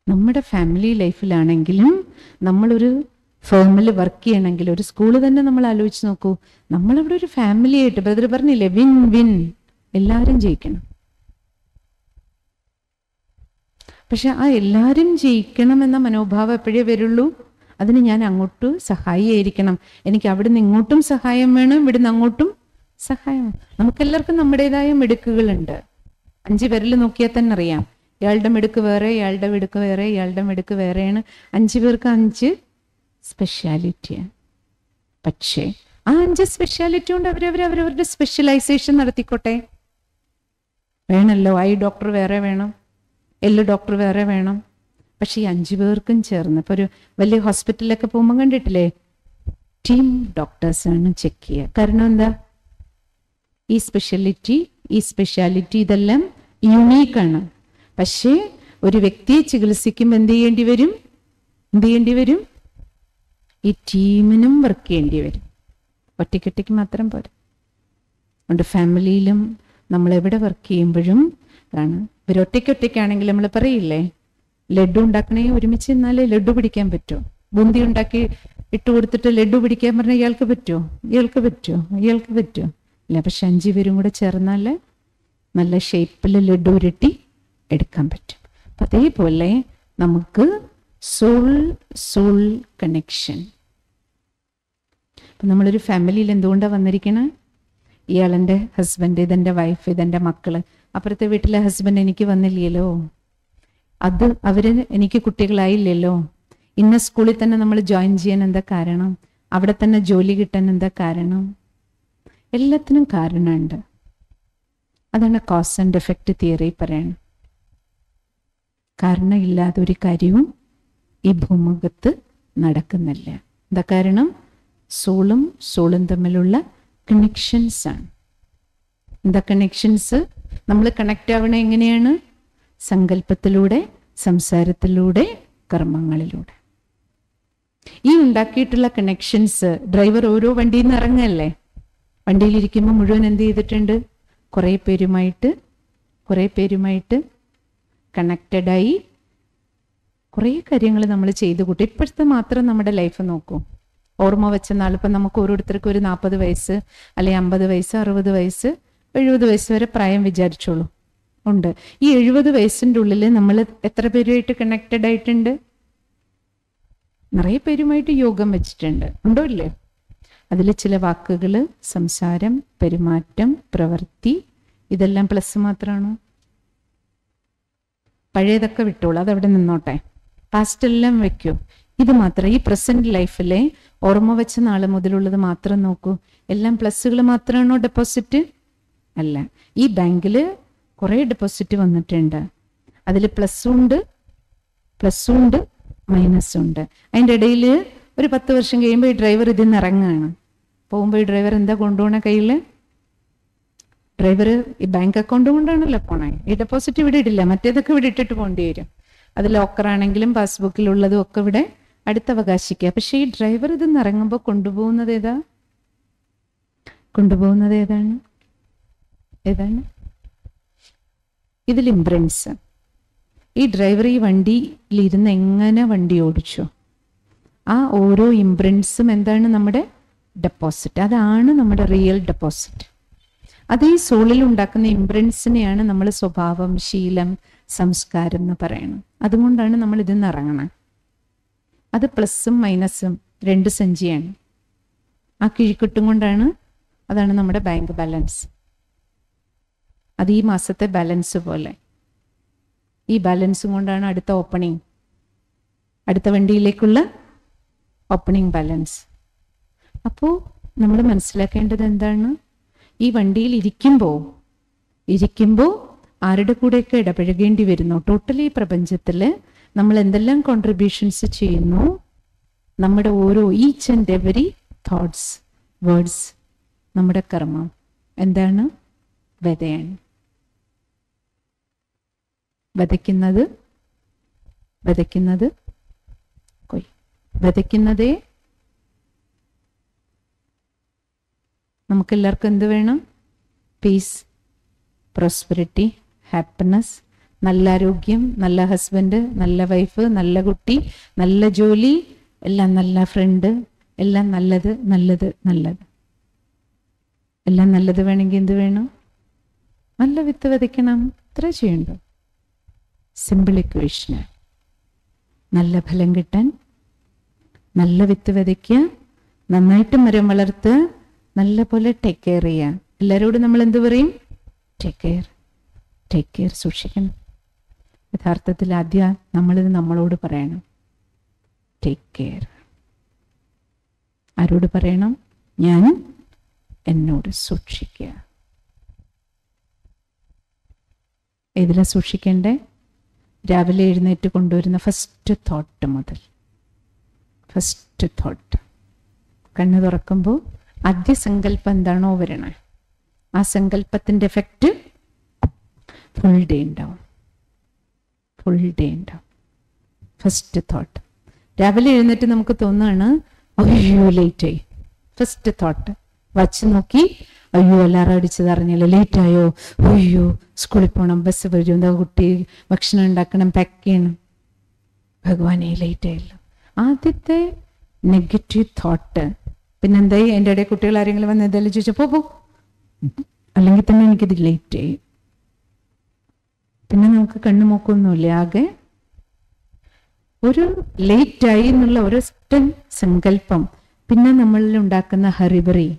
നമ്മുടെ ഫാമിലി ലൈഫിലാണെങ്കിലും നമ്മളൊരു ഫേമിൽ വർക്ക് ചെയ്യണമെങ്കിൽ ഒരു സ്കൂൾ തന്നെ നമ്മൾ ആലോചിച്ച് നോക്കൂ. നമ്മളിവിടെ ഒരു ഫാമിലി ആയിട്ട് ബ്രദർ പറഞ്ഞില്ലേ വിൻ വിൻ എല്ലാവരും ജയിക്കണം. പക്ഷെ ആ എല്ലാവരും ജയിക്കണം എന്ന മനോഭാവം എപ്പോഴേ വരുള്ളൂ? അതിന് ഞാൻ അങ്ങോട്ട് സഹായിയായിരിക്കണം. എനിക്ക് അവിടുന്ന് ഇങ്ങോട്ടും സഹായം വേണം ഇവിടുന്ന് അങ്ങോട്ടും സഹായം നമുക്കെല്ലാവർക്കും നമ്മുടേതായ മിടുക്കുകളുണ്ട്. അഞ്ച് പേരിൽ നോക്കിയാൽ തന്നെ അറിയാം. ഇയാളുടെ മിടുക്ക് വേറെ ഇയാളുടെ മിടുക്ക് വേറെ ഇയാളുടെ മിടുക്ക് വേറെയാണ്. അഞ്ച് പേർക്ക് അഞ്ച് സ്പെഷ്യാലിറ്റിയാണ് പക്ഷേ ആ അഞ്ച് സ്പെഷ്യാലിറ്റി കൊണ്ട് അവരവർ അവരവരുടെ സ്പെഷ്യലൈസേഷൻ നടത്തിക്കോട്ടെ. വേണമല്ലോ. ഐ ഡോക്ടർ വേറെ വേണം. എല്ല് ഡോക്ടർ വേറെ വേണം. പക്ഷെ ഈ അഞ്ചു പേർക്കും ചേർന്ന് ഇപ്പോൾ ഒരു വലിയ ഹോസ്പിറ്റലിലൊക്കെ പോകുമ്പോൾ കണ്ടിട്ടില്ലേ? ടീം ഡോക്ടേഴ്സാണ് ചെക്ക് ചെയ്യുക. കാരണം എന്താ? ഈ സ്പെഷ്യാലിറ്റി ഈ സ്പെഷ്യാലിറ്റി ഇതെല്ലാം യുണീക്കാണ്. പക്ഷേ ഒരു വ്യക്തിയെ ചികിത്സിക്കുമ്പോൾ എന്ത് ചെയ്യേണ്ടി വരും? എന്ത് ചെയ്യേണ്ടി വരും? ഈ ടീമിനും വർക്ക് ചെയ്യേണ്ടി വരും. ഒറ്റയ്ക്കൊറ്റയ്ക്ക് മാത്രം പോരാ. അതുകൊണ്ട് ഫാമിലിയിലും നമ്മൾ എവിടെ വർക്ക് ചെയ്യുമ്പോഴും ഇതാണ്. ഇവർ ഒറ്റയ്ക്കൊറ്റയ്ക്കാണെങ്കിൽ നമ്മൾ പറയില്ലേ? ലഡു ഉണ്ടാക്കണേ ഒരുമിച്ച് നിന്നാലേ ലഡു പിടിക്കാൻ പറ്റും. ബുന്തി ഉണ്ടാക്കി ഇട്ട് കൊടുത്തിട്ട് ലഡു പിടിക്കാൻ പറഞ്ഞാൽ ഇയാൾക്ക് പറ്റുമോ ഇയാൾക്ക് പറ്റുമോ ഇയാൾക്ക് പറ്റുമോ ഇല്ല പക്ഷെ അഞ്ചു പേരും കൂടെ ചേർന്നാൽ നല്ല ഷേപ്പിൽ ലഡു ഉരുട്ടി എടുക്കാൻ പറ്റും. അപ്പം അതേപോലെ നമുക്ക് സോൾ സോൾ കണക്ഷൻ. അപ്പം നമ്മളൊരു ഫാമിലിയിൽ എന്തുകൊണ്ടാണ് വന്നിരിക്കണേ? ഇയാളെന്റെ ഹസ്ബൻഡ് ഇതെന്റെ വൈഫ് ഇതെന്റെ മക്കൾ. അപ്പുറത്തെ വീട്ടിലെ ഹസ്ബൻഡ് എനിക്ക് വന്നില്ലല്ലോ. അത് അവർ എനിക്ക് കുട്ടികളായില്ലല്ലോ. ഇന്ന സ്കൂളിൽ തന്നെ നമ്മൾ ജോയിൻ ചെയ്യാൻ എന്താ കാരണം? അവിടെ തന്നെ ജോലി കിട്ടാൻ എന്താ കാരണം? എല്ലാത്തിനും കാരണമുണ്ട്. അതാണ് കോസ് ആൻഡ് എഫക്റ്റ് തിയറി പറയണം കാരണം ഇല്ലാതെ ഒരു കാര്യവും ഈ ഭൂമുഖത്ത് നടക്കുന്നില്ല. എന്താ കാരണം? സോളും സോളും തമ്മിലുള്ള കണക്ഷൻസ് ആണ്. എന്താ കണക്ഷൻസ് നമ്മൾ കണക്റ്റ് ആവണ എങ്ങനെയാണ്? സങ്കല്പത്തിലൂടെ സംസാരത്തിലൂടെ കർമ്മങ്ങളിലൂടെ. ഈ ഉണ്ടാക്കിയിട്ടുള്ള കണക്ഷൻസ് ഡ്രൈവർ ഓരോ വണ്ടിയിൽ നിന്ന് ഇറങ്ങല്ലേ? വണ്ടിയിലിരിക്കുമ്പോൾ മുഴുവൻ എന്ത് ചെയ്തിട്ടുണ്ട്? കുറേ പേരുമായിട്ട് കുറേ പേരുമായിട്ട് കണക്റ്റഡായി കുറേ കാര്യങ്ങൾ നമ്മൾ ചെയ്ത് കൂട്ടി. ഇപ്പോഴത്തെ മാത്രം നമ്മുടെ ലൈഫ് നോക്കൂ. ഓർമ്മ വെച്ച നാൾ ഇപ്പം നമുക്ക് ഓരോരുത്തർക്കും ഒരു നാൽപ്പത് വയസ്സ് അല്ലെങ്കിൽ അമ്പത് വയസ്സ് അറുപത് വയസ്സ് എഴുപത് വയസ്സ് വരെ പ്രായം വിചാരിച്ചോളൂ. ഉണ്ട്. ഈ എഴുപത് വയസ്സിന്റെ ഉള്ളിൽ നമ്മൾ എത്ര പേരുമായിട്ട് കണക്റ്റഡ് ആയിട്ടുണ്ട്? നിറയെ പേരുമായിട്ട് യോഗം വെച്ചിട്ടുണ്ട്. ഉണ്ടോ ഇല്ലേ? അതിൽ ചില വാക്കുകൾ സംസാരം പെരുമാറ്റം പ്രവൃത്തി ഇതെല്ലാം പ്ലസ് മാത്രമാണോ പഴയതൊക്കെ വിട്ടോളൂ. അതവിടെ നിന്നോട്ടെ. പാസ്റ്റ് എല്ലാം വെക്കൂ. ഇത് മാത്രം. ഈ പ്രസന്റ് ലൈഫിലെ ഓർമ്മ വെച്ച നാളെ മുതലുള്ളത് മാത്രം നോക്കൂ. എല്ലാം പ്ലസ്സുകൾ മാത്രമാണോ ഡെപ്പോസിറ്റ് അല്ല. ഈ ബാങ്കിൽ കുറേ ഡെപ്പോസിറ്റ് വന്നിട്ടുണ്ട്. അതിൽ പ്ലസ്സും ഉണ്ട് പ്ലസ്സും ഉണ്ട് മൈനസും ഉണ്ട്. അതിന്റെ ഇടയിൽ ഒരു പത്ത് വർഷം കഴിയുമ്പോൾ ഈ ഡ്രൈവർ ഇതിൽ നിന്ന് ഇറങ്ങുകയാണ്. പോകുമ്പോൾ ഈ ഡ്രൈവർ എന്താ കൊണ്ടുപോകണ കയ്യിൽ ഡ്രൈവർ ഈ ബാങ്ക് അക്കൗണ്ട് കൊണ്ടാണല്ലോ പോണേ. ഈ ഡെപ്പോസിറ്റ് ഇവിടെ ഇടില്ല. മറ്റേതൊക്കെ ഇവിടെ ഇട്ടിട്ട് പോകേണ്ടി വരും. അത് ലോക്കറാണെങ്കിലും പാസ്ബുക്കിലുള്ളതും ഒക്കെ ഇവിടെ അടുത്തവകാശിക്കുക പക്ഷേ ഈ ഡ്രൈവർ ഇത് നിറങ്ങുമ്പോൾ കൊണ്ടുപോകുന്നത് ഏതാ? കൊണ്ടുപോകുന്നത് ഏതാണ്? ഏതാണ്? ഇതിൽ ഇംപ്രൻസ് ഈ ഡ്രൈവർ ഈ വണ്ടിയിലിരുന്ന് എങ്ങനെ വണ്ടി ഓടിച്ചു? ആ ഓരോ ഇംപ്രൻസും എന്താണ് നമ്മുടെ ഡെപ്പോസിറ്റ് അതാണ് നമ്മുടെ റിയൽ ഡെപ്പോസിറ്റ് അത് ഈ സോളിൽ ഉണ്ടാക്കുന്ന ഇംപ്രൻസിനെയാണ് നമ്മൾ സ്വഭാവം ശീലം സംസ്കാരം എന്ന് പറയുന്നത്. അതുകൊണ്ടാണ് നമ്മൾ ഇതിൽ നിന്ന് ഇറങ്ങണം. അത് പ്ലസ്സും മൈനസും രണ്ട് സഞ്ചിയാണ്. ആ കിഴിക്കുട്ടും കൊണ്ടാണ് അതാണ് നമ്മുടെ ബാങ്ക് ബാലൻസ്. അത് ഈ മാസത്തെ ബാലൻസ് പോലെ. ഈ ബാലൻസും കൊണ്ടാണ് അടുത്ത ഓപ്പണിംഗ് അടുത്ത വണ്ടിയിലേക്കുള്ള ഓപ്പണിംഗ് ബാലൻസ് അപ്പോൾ നമ്മൾ മനസ്സിലാക്കേണ്ടത് എന്താണ്? ഈ വണ്ടിയിൽ ഇരിക്കുമ്പോൾ ഇരിക്കുമ്പോൾ ആരുടെ കൂടെയൊക്കെ ഇടപഴകേണ്ടി വരുന്നു? ടോട്ടലി ഈ പ്രപഞ്ചത്തിൽ നമ്മൾ എന്തെല്ലാം കോൺട്രിബ്യൂഷൻസ് ചെയ്യുന്നു? നമ്മുടെ ഓരോ each and every thoughts words നമ്മുടെ കർമ്മം. എന്താണ്? വിതയാണ് വിതയ്ക്കുന്നത് വിതയ്ക്കുന്നത് കൊയ്. വിതയ്ക്കുന്നതേ നമുക്കെല്ലാവർക്കും എന്ത് വേണം? പീസ് പ്രോസ്പെരിറ്റി ഹാപ്പിനെസ് നല്ല ആരോഗ്യം നല്ല ഹസ്ബൻഡ് നല്ല വൈഫ് നല്ല കുട്ടി നല്ല ജോലി എല്ലാം നല്ല ഫ്രണ്ട് എല്ലാം നല്ലത് നല്ലത് നല്ലത്. എല്ലാം നല്ലത് വേണമെങ്കിൽ എന്ത് വേണം? നല്ല വിത്ത് വിതയ്ക്കണം. ഇത്ര ചെയ്യണ്ടോ സിമ്പിൾ ഇക്വേഷന് നല്ല ഫലം കിട്ടാൻ നല്ല വിത്ത് വിതയ്ക്കുക നന്നായിട്ട് മരം വളർത്ത് നല്ല പോലെ ടേക്ക് കെയർ ചെയ്യുക. എല്ലാവരോടും നമ്മൾ എന്ത് പറയും? ടേക്ക് കെയർ ടേക്ക് കെയർ സൂക്ഷിക്കണം. യഥാർത്ഥത്തിൽ ആദ്യം നമ്മളിത് നമ്മളോട് പറയണം. ടേക്ക് കെയർ ആരോട് പറയണം? ഞാൻ എന്നോട് സൂക്ഷിക്കുക. ഏതിലാ സൂക്ഷിക്കേണ്ടേ? രാവിലെ എഴുന്നേറ്റ് കൊണ്ടുവരുന്ന ഫസ്റ്റ് തോട്ട് മുതൽ. ഫസ്റ്റ് തോട്ട് കണ്ണ് തുറക്കുമ്പോൾ ആദ്യ സങ്കല്പം എന്താണോ വരണേ ആ സങ്കല്പത്തിന്റെ എഫക്റ്റ് ഫുൾ ഡേ ഉണ്ടാവും. ഫുൾ ഡേ ഉണ്ടാവും. ഫസ്റ്റ് തോട്ട് രാവിലെ എഴുന്നേറ്റ് നമുക്ക് തോന്നുകയാണ് അയ്യോ ലേറ്റായി ഫസ്റ്റ് തോട്ട് വച്ച് നോക്കി അയ്യോ എല്ലാവരും അടിച്ചത് അറിഞ്ഞില്ല? ലേറ്റായോ അയ്യോ സ്കൂളിൽ പോകണം ബസ് വരും എന്താ കുട്ടി ഭക്ഷണം ഉണ്ടാക്കണം പാക്ക് ചെയ്യണം. ഭഗവാനെ ലേറ്റ് ആയല്ലോ. ആദ്യത്തെ നെഗറ്റീവ് തോട്ട് പിന്നെന്തായി എന്റെ ഇടയിൽ കുട്ടികൾ ആരെങ്കിലും വന്ന് എന്തെങ്കിലും ചോദിച്ചാൽ പോ അല്ലെങ്കിൽ തന്നെ എനിക്കിത് ലേറ്റ് ആയി. പിന്നെ നമുക്ക് കണ്ണു മൂക്കൊന്നുമില്ല. ആകെ ഒരു ലേറ്റായി എന്നുള്ള ഒരു ഒറ്റ സങ്കല്പം. പിന്നെ നമ്മളിൽ ഉണ്ടാക്കുന്ന ഹറിബറി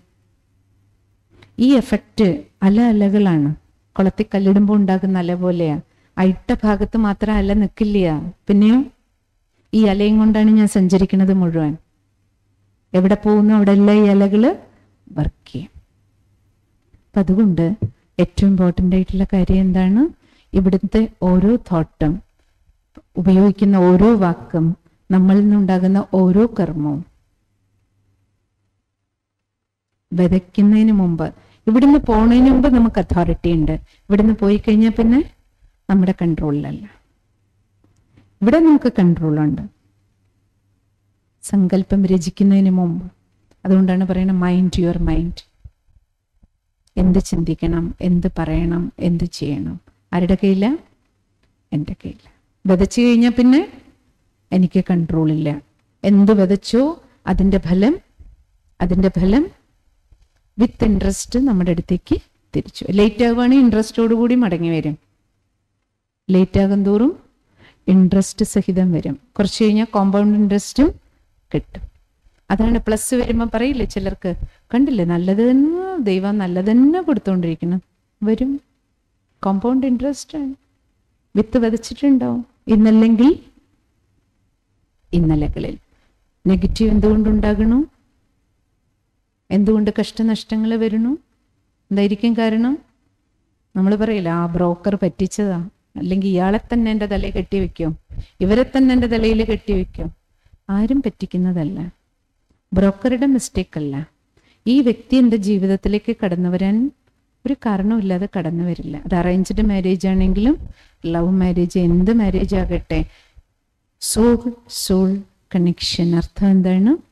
ഈ എഫക്റ്റ് അല അലകളാണ്. കുളത്തിൽ കല്ലിടുമ്പോൾ ഉണ്ടാകുന്ന അല പോലെയാ. അയിട്ട ഭാഗത്ത് മാത്രം അല നിൽക്കില്ല പിന്നെയോ ഈ അലയും കൊണ്ടാണ് ഞാൻ സഞ്ചരിക്കുന്നത് മുഴുവൻ. എവിടെ പോകുന്നു അവിടെ എല്ലാം ഈ അലകൾ വർക്ക് ചെയ്യും. അപ്പം അതുകൊണ്ട് ഏറ്റവും ഇമ്പോർട്ടന്റ് ആയിട്ടുള്ള കാര്യം എന്താണ്? ഇവിടുത്തെ ഓരോ തോട്ടം ഉപയോഗിക്കുന്ന ഓരോ വാക്കും നമ്മളിൽ നിന്നുണ്ടാകുന്ന ഓരോ കർമ്മവും വിതയ്ക്കുന്നതിന് മുമ്പ്. ഇവിടുന്ന് പോണതിന് മുമ്പ് നമുക്ക് അതോറിറ്റി ഉണ്ട്. ഇവിടുന്ന് പോയി കഴിഞ്ഞാൽ പിന്നെ നമ്മുടെ കൺട്രോളിലല്ല ഇവിടെ നമുക്ക് കൺട്രോളുണ്ട് സങ്കല്പം രചിക്കുന്നതിന് മുമ്പ്. അതുകൊണ്ടാണ് പറയുന്നത് മൈൻഡ് യുവർ മൈൻഡ് എന്ത് ചിന്തിക്കണം എന്ത് പറയണം എന്ത് ചെയ്യണം. ആരുടെ കയ്യില? എന്റെ കയ്യിൽ വിതച്ചു കഴിഞ്ഞാൽ പിന്നെ എനിക്ക് കൺട്രോളില്ല എന്ത് വിതച്ചോ അതിന്റെ ഫലം അതിന്റെ ഫലം വിത്ത് ഇൻട്രസ്റ്റ് നമ്മുടെ അടുത്തേക്ക് തിരിച്ചു. ലേറ്റ് ആവുകയാണെങ്കിൽ ഇൻട്രസ്റ്റോടു കൂടി മടങ്ങി വരും. ലേറ്റ് ആകും തോറും ഇൻട്രസ്റ്റ് സഹിതം വരും. കുറച്ച് കഴിഞ്ഞാൽ കോമ്പൗണ്ട് ഇൻട്രസ്റ്റും കിട്ടും. അതാണ് പ്ലസ് വരുമ്പോൾ പറയില്ലേ ചിലർക്ക്? കണ്ടില്ലേ? നല്ലത് തന്നെ ദൈവം നല്ലത് തന്നെ കൊടുത്തുകൊണ്ടിരിക്കണം വരും. കോമ്പൗണ്ട് ഇൻട്രസ്റ്റ് ആണ്. വിത്ത് വിതച്ചിട്ടുണ്ടാവും ഇന്നല്ലെങ്കിൽ ഇന്നലകളിൽ. നെഗറ്റീവ് എന്തുകൊണ്ടുണ്ടാകണു? എന്തുകൊണ്ട് കഷ്ടനഷ്ടങ്ങൾ വരുന്നു? എന്തായിരിക്കും കാരണം? നമ്മൾ പറയില്ല ആ ബ്രോക്കർ പറ്റിച്ചതാ. അല്ലെങ്കിൽ ഇയാളെ തന്നെ എന്റെ തലയിൽ കെട്ടിവെക്കും ഇവരെ തന്നെ എന്റെ തലയിൽ കെട്ടിവെക്കും ആരും പറ്റിക്കുന്നതല്ല. ബ്രോക്കറുടെ മിസ്റ്റേക്ക് അല്ല. ഈ വ്യക്തി എന്റെ ജീവിതത്തിലേക്ക് കടന്നു വരാൻ ഒരു കാരണമില്ലാതെ കടന്നു വരില്ല. അത് അറേഞ്ച്ഡ് മാരേജ് ആണെങ്കിലും ലവ് മാരേജ് എന്ത് മാരേജ് ആകട്ടെ. സോൾ സോൾ കണക്ഷൻ അർത്ഥം എന്താണ്?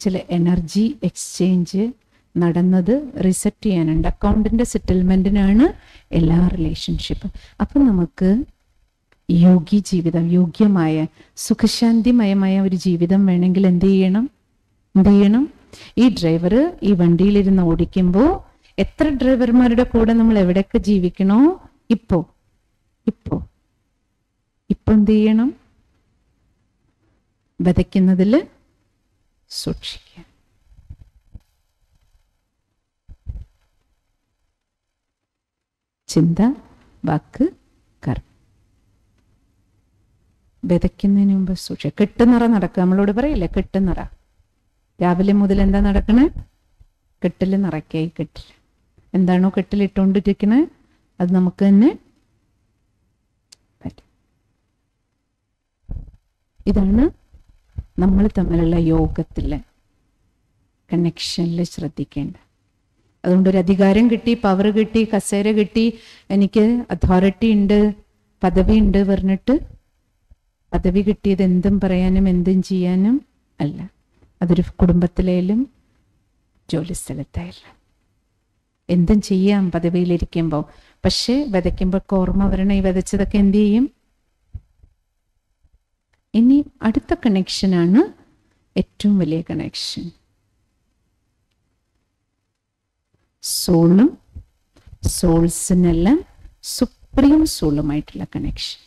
ചില എനർജി എക്സ്ചേഞ്ച് നടന്നത് റിസെപ്റ്റ് ചെയ്യാനുണ്ട്. അക്കൗണ്ടിന്റെ സെറ്റിൽമെന്റിനാണ് എല്ലാ റിലേഷൻഷിപ്പും അപ്പം നമുക്ക് യോഗി ജീവിതം യോഗ്യമായ സുഖശാന്തിമയമായ ഒരു ജീവിതം വേണമെങ്കിൽ എന്ത് ചെയ്യണം? എന്ത് ചെയ്യണം? ഈ ഡ്രൈവർ ഈ വണ്ടിയിലിരുന്ന് ഓടിക്കുമ്പോൾ എത്ര ഡ്രൈവർമാരുടെ കൂടെ നമ്മൾ എവിടെയൊക്കെ ജീവിക്കണോ? ഇപ്പോ. ഇപ്പോ. ഇപ്പം എന്ത് ചെയ്യണം? വിതയ്ക്കുന്നതിൽ സൂക്ഷിക്കുക ചിന്ത വാക്ക് കർമ്മം വിതയ്ക്കുന്നതിന് മുമ്പ് സൂക്ഷിക്കുക. കെട്ടുനിറ നടക്കുക. നമ്മളോട് പറയില്ലേ കെട്ടുനിറ. രാവിലെ മുതൽ എന്താ നടക്കണേ? കെട്ടിൽ നിറയ്ക്കായി കെട്ടിൽ എന്താണോ കെട്ടിലിട്ടുകൊണ്ടിരിക്കണേ അത് നമുക്ക് തന്നെ പറ്റും. ഇതാണ് നമ്മൾ തമ്മിലുള്ള യോഗത്തിൽ കണക്ഷനിൽ ശ്രദ്ധിക്കേണ്ട. അതുകൊണ്ട് ഒരു അധികാരം കിട്ടി പവർ കിട്ടി കസേര കിട്ടി എനിക്ക് അതോറിറ്റി ഉണ്ട് പദവി ഉണ്ട് പറഞ്ഞിട്ട് പദവി കിട്ടിയത് എന്തും പറയാനും എന്തും ചെയ്യാനും അല്ല. അതൊരു കുടുംബത്തിലായാലും ജോലി സ്ഥലത്തായാലും. എന്തും ചെയ്യാം പദവിയിലിരിക്കുമ്പോൾ പക്ഷേ വിതയ്ക്കുമ്പോൾ ഓർമ്മ വരണം. ഈ വിതച്ചതൊക്കെ എന്ത് ചെയ്യും? ഇനി അടുത്ത കണക്ഷനാണ് ഏറ്റവും വലിയ കണക്ഷൻ സോളും സോൾസിനെല്ലാം സുപ്രീം സോളുമായിട്ടുള്ള കണക്ഷൻ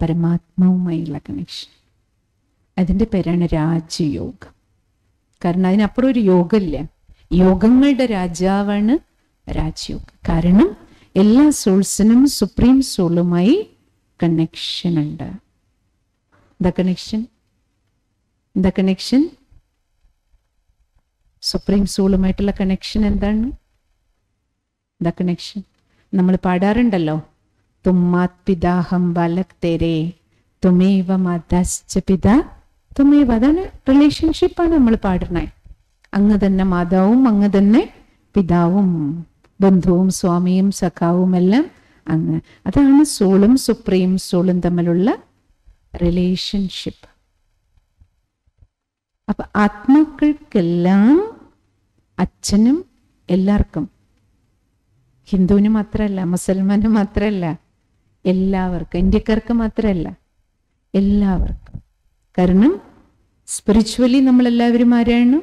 പരമാത്മാവുമായുള്ള കണക്ഷൻ അതിന്റെ പേരാണ് രാജയോഗം. കാരണം അതിനപ്പുറം ഒരു യോഗമില്ല. യോഗങ്ങളുടെ രാജാവാണ് രാജയോഗം. കാരണം എല്ലാ സോൾസിനും സുപ്രീം സോളുമായി കണക്ഷൻ ഉണ്ട്. എന്താ connection. The കണക്ഷൻ സുപ്രീം സോളുമായിട്ടുള്ള കണക്ഷൻ എന്താണ്? ദ കണക്ഷൻ നമ്മൾ പാടാറുണ്ടല്ലോ. തുമ്മാത് പിതാഹം ബാലക് തേരേ തുമേവ മാതാശ്ച പിത തുമേവ. അതാണ് റിലേഷൻഷിപ്പാണ് നമ്മൾ പാടുന്നത് അങ്ങ് തന്നെ മാതാവും അങ്ങ് തന്നെ പിതാവും ബന്ധുവും സ്വാമിയും സഖാവും എല്ലാം അങ്ങ്. അതാണ് സോളും സുപ്രീം സോളും തമ്മിലുള്ള റിലേഷൻഷിപ്പ് അപ്പൊ ആത്മാക്കൾക്കെല്ലാം അച്ഛനും എല്ലാവർക്കും. ഹിന്ദുവിന് മാത്രമല്ല മുസൽമാന് മാത്രമല്ല എല്ലാവർക്കും ഇന്ത്യക്കാർക്ക് മാത്രമല്ല എല്ലാവർക്കും. കാരണം സ്പിരിച്വലി നമ്മളെല്ലാവരും ആരാണ്?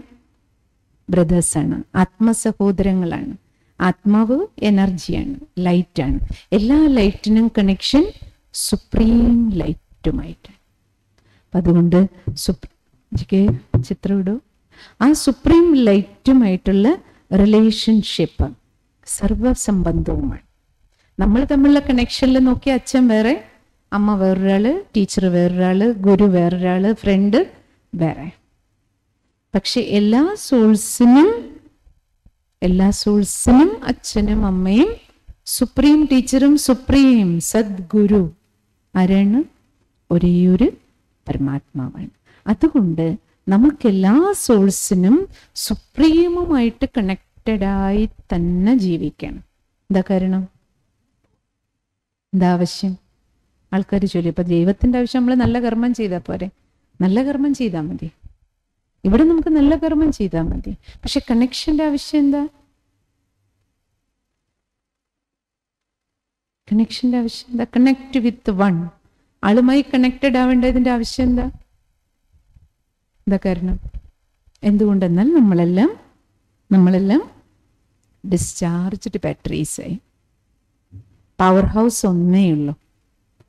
ബ്രദേഴ്സാണ് ആത്മസഹോദരങ്ങളാണ്. ആത്മാവ് എനർജിയാണ് ലൈറ്റാണ് എല്ലാ ലൈറ്റിനും കണക്ഷൻ സുപ്രീം ലൈറ്റുമായിട്ടാണ് അപ്പം അതുകൊണ്ട് സുപ്രീം ചിത്രം ഇടൂ. ആ സുപ്രീം ലൈറ്റുമായിട്ടുള്ള റിലേഷൻഷിപ്പ് സർവസംബന്ധവുമാണ്. നമ്മൾ തമ്മിലുള്ള കണക്ഷനിൽ നോക്കി അച്ഛൻ വേറെ അമ്മ വേറൊരാൾ ടീച്ചർ വേറൊരാൾ ഗുരു വേറൊരാൾ ഫ്രണ്ട് വേറെ. പക്ഷെ എല്ലാ സോൾസിനും എല്ലാ സോൾസിനും അച്ഛനും അമ്മയും സുപ്രീം ടീച്ചറും സുപ്രീം സദ്ഗുരു ആരാണ്? ഒരേ ഒരു പരമാത്മാവാണ്. അതുകൊണ്ട് നമുക്ക് എല്ലാ സോൾസിനും സുപ്രീമുമായിട്ട് കണക്റ്റഡായി തന്നെ ജീവിക്കണം. എന്താ കാരണം? എന്താ ആവശ്യം? ആൾക്കാർ ചൊല്ലി ഇപ്പൊ ദൈവത്തിന്റെ ആവശ്യം നമ്മൾ നല്ല കർമ്മം ചെയ്താൽ പോരെ? നല്ല കർമ്മം ചെയ്താൽ മതി. ഇവിടെ നമുക്ക് നല്ല കർമ്മം ചെയ്താൽ മതി. പക്ഷെ കണക്ഷന്റെ ആവശ്യം എന്താ? കണക്ഷന്റെ ആവശ്യം എന്താ? കണക്ട് വിത്ത് വൺ ആളുമായി കണക്റ്റഡ് ആവേണ്ടതിന്റെ ആവശ്യം എന്താ? എന്താ കാരണം? എന്തുകൊണ്ടെന്നാൽ നമ്മളെല്ലാം നമ്മളെല്ലാം ഡിസ്ചാർജ്ഡ് ബാറ്ററീസായി പവർ ഹൗസ് ഒന്നേ ഉള്ളൂ.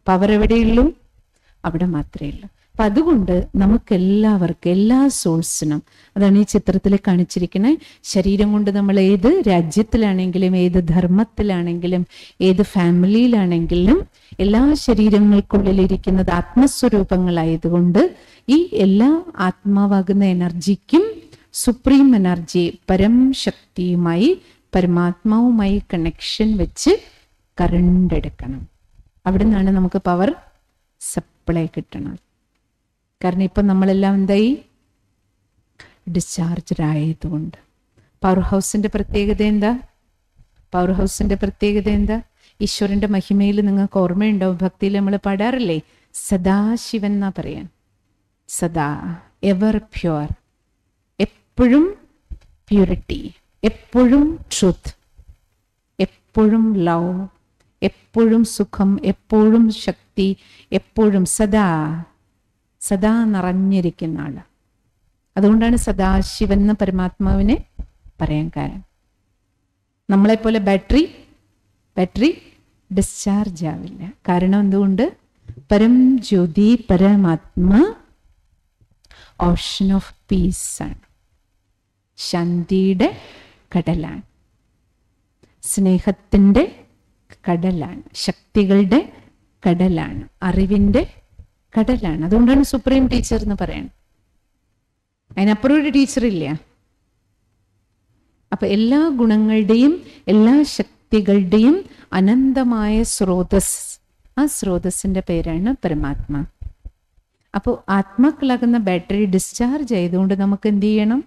പവർ എവിടെയുള്ളൂ? അവിടെ മാത്രമേ ഉള്ളൂ. അപ്പൊ അതുകൊണ്ട് നമുക്ക് എല്ലാവർക്കും എല്ലാ സോൾസിനും അതാണ് ഈ ചിത്രത്തിൽ കാണിച്ചിരിക്കുന്നത് ശരീരം കൊണ്ട് നമ്മൾ ഏത് രാജ്യത്തിലാണെങ്കിലും ഏത് ധർമ്മത്തിലാണെങ്കിലും ഏത് ഫാമിലിയിലാണെങ്കിലും എല്ലാ ശരീരങ്ങൾക്കുള്ളിലിരിക്കുന്നത് ആത്മസ്വരൂപങ്ങളായതുകൊണ്ട് ഈ എല്ലാ ആത്മാവാകുന്ന എനർജിക്കും സുപ്രീം എനർജി പരം ശക്തിയുമായി പരമാത്മാവുമായി കണക്ഷൻ വെച്ച് കറണ്ട് എടുക്കണം. അവിടെ നിന്നാണ് നമുക്ക് പവർ സപ്ലൈ കിട്ടണത്. കാരണം ഇപ്പം നമ്മളെല്ലാം എന്തായി? ഡിസ്ചാർജ്ഡ് ആയതുകൊണ്ട്. പവർ ഹൗസിന്റെ പ്രത്യേകത എന്താ? പവർ ഹൗസിന്റെ പ്രത്യേകത എന്താ? ഈശ്വരന്റെ മഹിമയിൽ നിങ്ങൾക്ക് ഓർമ്മയുണ്ടാവും. ഭക്തിയിൽ നമ്മൾ പാടാറില്ലേ? സദാശിവൻ എന്നാ പറയാൻ. സദാ എവർ പ്യുവർ എപ്പോഴും പ്യൂരിറ്റി എപ്പോഴും ട്രൂത്ത് എപ്പോഴും ലവ് എപ്പോഴും സുഖം. എപ്പോഴും ശക്തി. എപ്പോഴും സദാ സദാ നിറഞ്ഞിരിക്കുന്ന ആൾ. അതുകൊണ്ടാണ് സദാശിവൻ എന്ന പരമാത്മാവിനെ പറയാൻ കാരണം. നമ്മളെപ്പോലെ ബാറ്ററി ബാറ്ററി ഡിസ്ചാർജ് ആവില്ല. കാരണം എന്തുകൊണ്ട്? പരം ജ്യോതി പരമാത്മ ഓപ്ഷൻ ഓഫ് പീസ് ആണ്. ശാന്തിയുടെ കടലാണ്. സ്നേഹത്തിന്റെ കടലാണ്. ശക്തികളുടെ കടലാണ്. അറിവിന്റെ കടലാണ്. അതുകൊണ്ടാണ് സുപ്രീം ടീച്ചർ എന്ന് പറയുന്നത് അതിനപ്പുറം ഒരു ടീച്ചർ ഇല്ല. അപ്പൊ എല്ലാ ഗുണങ്ങളുടെയും എല്ലാ ശക്തികളുടെയും അനന്തമായ സ്രോതസ് ആ സ്രോതസ്സിന്റെ പേരാണ് പരമാത്മ. അപ്പോൾ ആത്മാക്കളാകുന്ന ബാറ്ററി ഡിസ്ചാർജ് ചെയ്തുകൊണ്ട് നമുക്ക് എന്ത് ചെയ്യണം?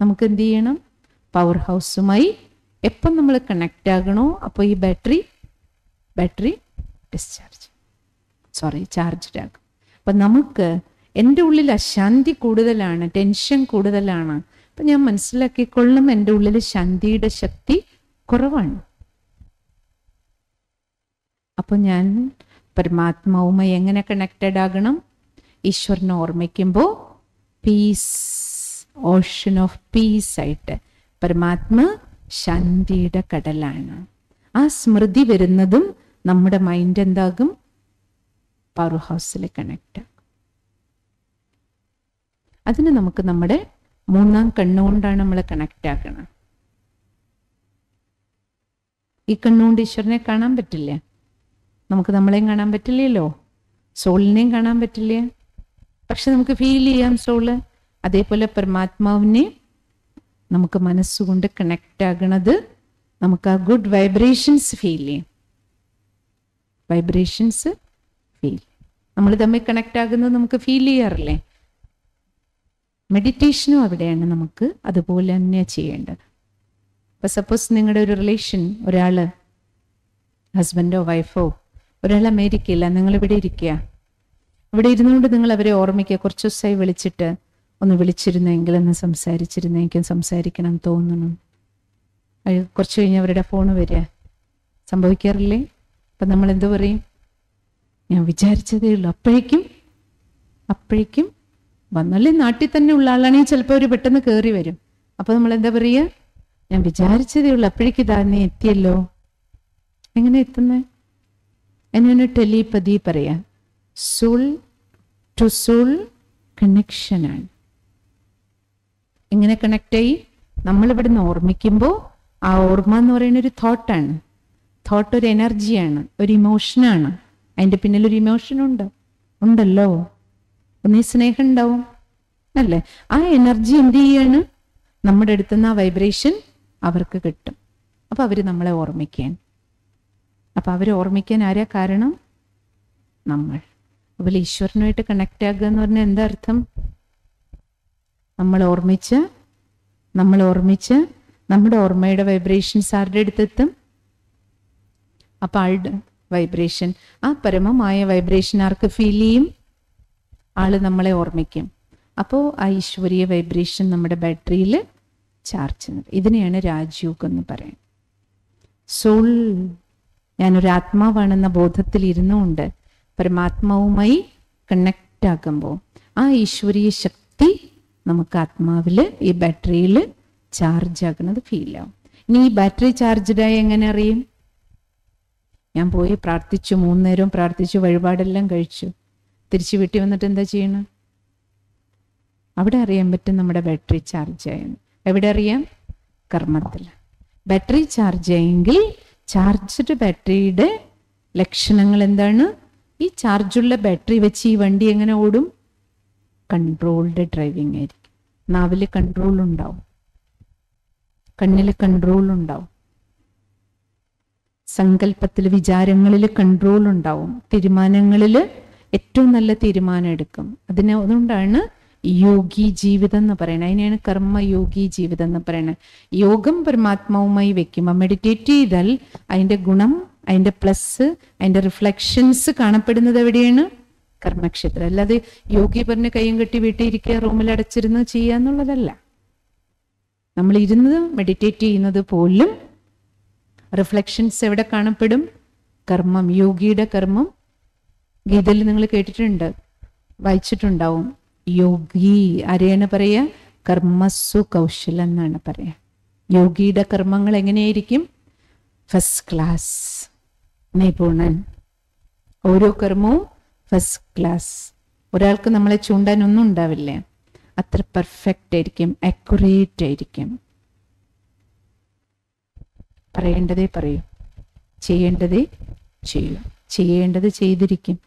നമുക്ക് എന്ത് ചെയ്യണം? പവർ ഹൗസുമായി എപ്പം നമ്മൾ കണക്റ്റ് ആകണോ അപ്പോൾ ഈ battery battery discharge. Sorry charged ആകും അപ്പം നമുക്ക് എന്റെ ഉള്ളിൽ അശാന്തി കൂടുതലാണ് ടെൻഷൻ കൂടുതലാണ്. അപ്പം ഞാൻ മനസ്സിലാക്കിക്കൊള്ളും എന്റെ ഉള്ളിൽ ശാന്തിയുടെ ശക്തി കുറവാണ്. അപ്പോൾ ഞാൻ പരമാത്മാവുമായി എങ്ങനെ കണക്റ്റഡ് ആകണം? ഈശ്വരനെ ഓർമ്മിക്കുമ്പോൾ പീസ് ഓഷൻ ഓഫ് പീസ് ആയിട്ട് പരമാത്മ ശാന്തിയുടെ കടലാണ്. ആ സ്മൃതി വരുന്നതും നമ്മുടെ മൈൻഡ് എന്താകും? പവർ ഹൗസിൽ കണക്ട് അതിന് നമുക്ക് നമ്മുടെ മൂന്നാം കണ്ണുകൊണ്ടാണ് നമ്മൾ കണക്റ്റ് ആക്കണം ഈ കണ്ണുകൊണ്ട് ഈശ്വരനെ കാണാൻ പറ്റില്ല? നമുക്ക് നമ്മളെയും കാണാൻ പറ്റില്ലല്ലോ? സോളിനെയും കാണാൻ പറ്റില്ല? പക്ഷെ നമുക്ക് ഫീൽ ചെയ്യാം സോൾ. അതേപോലെ പരമാത്മാവിനെ നമുക്ക് മനസ്സുകൊണ്ട് കണക്റ്റ് ആകണത് നമുക്ക് ആ ഗുഡ് വൈബ്രേഷൻസ് ഫീൽ ചെയ്യും. വൈബ്രേഷൻസ് ഫീൽ നമ്മൾ തമ്മിൽ കണക്റ്റ് ആകുന്നത് നമുക്ക് ഫീൽ ചെയ്യാറില്ലേ? മെഡിറ്റേഷനും അവിടെയാണ് നമുക്ക് അതുപോലെ തന്നെ ചെയ്യേണ്ടത്. ഇപ്പൊ സപ്പോസ് നിങ്ങളുടെ ഒരു റിലേഷൻ ഒരാൾ ഹസ്ബൻഡോ വൈഫോ ഒരാൾ അമേരിക്കയില്ല നിങ്ങൾ ഇവിടെ ഇരിക്കുക ഇവിടെ ഇരുന്നുകൊണ്ട് നിങ്ങൾ അവരെ ഓർമ്മിക്കുക. കുറച്ച് ദിവസമായി വിളിച്ചിട്ട് ഒന്ന് വിളിച്ചിരുന്നെങ്കിൽ ഒന്ന് സംസാരിച്ചിരുന്നെങ്കിൽ സംസാരിക്കണം തോന്നണം. കുറച്ച് കഴിഞ്ഞ് അവരുടെ ഫോണ് വരിക. സംഭവിക്കാറില്ലേ? അപ്പം നമ്മൾ എന്തു പറയും? ഞാൻ വിചാരിച്ചതേ ഉള്ളൂ. അപ്പോഴേക്കും അപ്പോഴേക്കും വന്നല്ലേ നാട്ടിൽ തന്നെ ഉള്ള ആളാണെങ്കിൽ ചിലപ്പോൾ അവർ പെട്ടെന്ന് കയറി വരും. അപ്പോൾ നമ്മൾ എന്താ പറയുക ഞാൻ വിചാരിച്ചതേ ഉള്ളൂ. അപ്പോഴേക്കും ഇതാ നീ എത്തിയല്ലോ. എങ്ങനെ എത്തുന്നത് എന്നൊരു ടെലിപ്പതി പറയാം. സോൾ ടു സോൾ കണക്ഷനാണ് എങ്ങനെ കണക്റ്റായി ഇവിടുന്ന് ഓർമ്മിക്കുമ്പോൾ ആ ഓർമ്മ എന്ന് പറയുന്ന ഒരു തോട്ടാണ് തോട്ട് ഒരു എനർജിയാണ് ഒരു ഇമോഷനാണ് അതിന്റെ പിന്നിലൊരു ഇമോഷനുണ്ട് ഉണ്ടല്ലോ. ഒന്നീ സ്നേഹം ഉണ്ടാവും. അല്ലേ? ആ എനർജി എന്ത് ചെയ്യാണ്? നമ്മുടെ അടുത്തുനിന്ന് ആ വൈബ്രേഷൻ അവർക്ക് കിട്ടും. അപ്പൊ അവർ നമ്മളെ ഓർമ്മിക്കാൻ. അപ്പൊ അവർ ഓർമ്മിക്കാൻ ആരാ കാരണം? നമ്മൾ. അതുപോലെ ഈശ്വരനുമായിട്ട് കണക്ട് ആകുക എന്ന് പറഞ്ഞാൽ എന്താ അർത്ഥം? നമ്മൾ ഓർമ്മിച്ച് നമ്മൾ ഓർമ്മിച്ച് നമ്മുടെ ഓർമ്മയുടെ വൈബ്രേഷൻസ് ആരുടെ അടുത്തെത്തും? അപ്പൊ ആളുടെ വൈബ്രേഷൻ ആ പരമമായ വൈബ്രേഷൻ ആർക്ക് ഫീൽ ചെയ്യും? ആൾ നമ്മളെ ഓർമ്മിക്കും. അപ്പോൾ ആ ഈശ്വരീയ വൈബ്രേഷൻ നമ്മുടെ ബാറ്ററിയിൽ ചാർജ് ചെയ്യുന്നത്. ഇതിനെയാണ് രാജയോഗം എന്ന് പറയുന്നത്. സോൾ ഞാനൊരു ആത്മാവാണെന്ന ബോധത്തിൽ ഇരുന്നുകൊണ്ട് പരമാത്മാവുമായി കണക്റ്റ് ആകുമ്പോൾ ആ ഈശ്വരീയ ശക്തി നമുക്ക് ആത്മാവിൽ ഈ ബാറ്ററിയിൽ ചാർജ് ആക്കുന്നത് ഫീൽ ആവും. ഇനി ഈ ബാറ്ററി ചാർജ്ഡായി എങ്ങനെ അറിയും? ഞാൻ പോയി പ്രാർത്ഥിച്ചു മൂന്ന് നേരവും പ്രാർത്ഥിച്ചു വഴിപാടെല്ലാം കഴിച്ചു. തിരിച്ചു വീട്ടിൽ വന്നിട്ട് എന്താ ചെയ്യണം? അവിടെ അറിയാൻ പറ്റും നമ്മുടെ ബാറ്ററി ചാർജ് ആയെന്ന്. എവിടെ അറിയാം? കർമ്മത്തിൽ. ബാറ്ററി ചാർജ് ആയെങ്കിൽ ചാർജ്ഡ് ബാറ്ററിയുടെ ലക്ഷണങ്ങൾ എന്താണ്? ഈ ചാർജുള്ള ബാറ്ററി വെച്ച് ഈ വണ്ടി എങ്ങനെ ഓടും? കൺട്രോൾഡ് ഡ്രൈവിംഗ് ആയിരിക്കും. നാവിൽ കൺട്രോൾ ഉണ്ടാവും. കണ്ണിൽ കൺട്രോൾ ഉണ്ടാവും. സങ്കല്പത്തിൽ വിചാരങ്ങളിൽ കൺട്രോൾ ഉണ്ടാവും. തീരുമാനങ്ങളിൽ ഏറ്റവും നല്ല തീരുമാനം എടുക്കും. അതിന് അതുകൊണ്ടാണ് യോഗി ജീവിതം എന്ന് പറയുന്നത്. അതിനെയാണ് കർമ്മയോഗി ജീവിതം എന്ന് പറയുന്നത്. യോഗം പരമാത്മാവുമായി വെക്കുമ്പോൾ മെഡിറ്റേറ്റ് ചെയ്താൽ അതിന്റെ ഗുണം അതിന്റെ പ്ലസ് അതിന്റെ റിഫ്ലക്ഷൻസ് കാണപ്പെടുന്നത് എവിടെയാണ്? കർമ്മക്ഷേത്രം. അല്ലാതെ യോഗി പറഞ്ഞ് കയ്യും കെട്ടി വീട്ടിൽ ഇരിക്കുക റൂമിൽ അടച്ചിരുന്ന് ചെയ്യുക എന്നുള്ളതല്ല. നമ്മൾ ഇരുന്ന് മെഡിറ്റേറ്റ് ചെയ്യുന്നത് പോലും റിഫ്ലക്ഷൻസ് എവിടെ കാണപ്പെടും? കർമ്മം യോഗിയുടെ കർമ്മം. ഗീതയിൽ നിങ്ങൾ കേട്ടിട്ടുണ്ട് വായിച്ചിട്ടുണ്ടാവും. യോഗി ആരെയാണ് പറയുക? കർമ്മസു കൗശലം എന്നാണ് പറയുക. യോഗിയുടെ കർമ്മങ്ങൾ എങ്ങനെയായിരിക്കും? ഫസ്റ്റ് ക്ലാസ് നിപുണൻ. ഓരോ കർമ്മവും ഫസ്റ്റ് ക്ലാസ് ഒരാൾക്ക് നമ്മളെ ചൂണ്ടാൻ ഒന്നും ഉണ്ടാവില്ല. അത്ര പെർഫെക്റ്റ് ആയിരിക്കും അക്യുറേറ്റ് ആയിരിക്കും. പറയേണ്ടതേ പറയും. ചെയ്യേണ്ടതേ ചെയ്യും. ചെയ്യേണ്ടത് ചെയ്തിരിക്കും.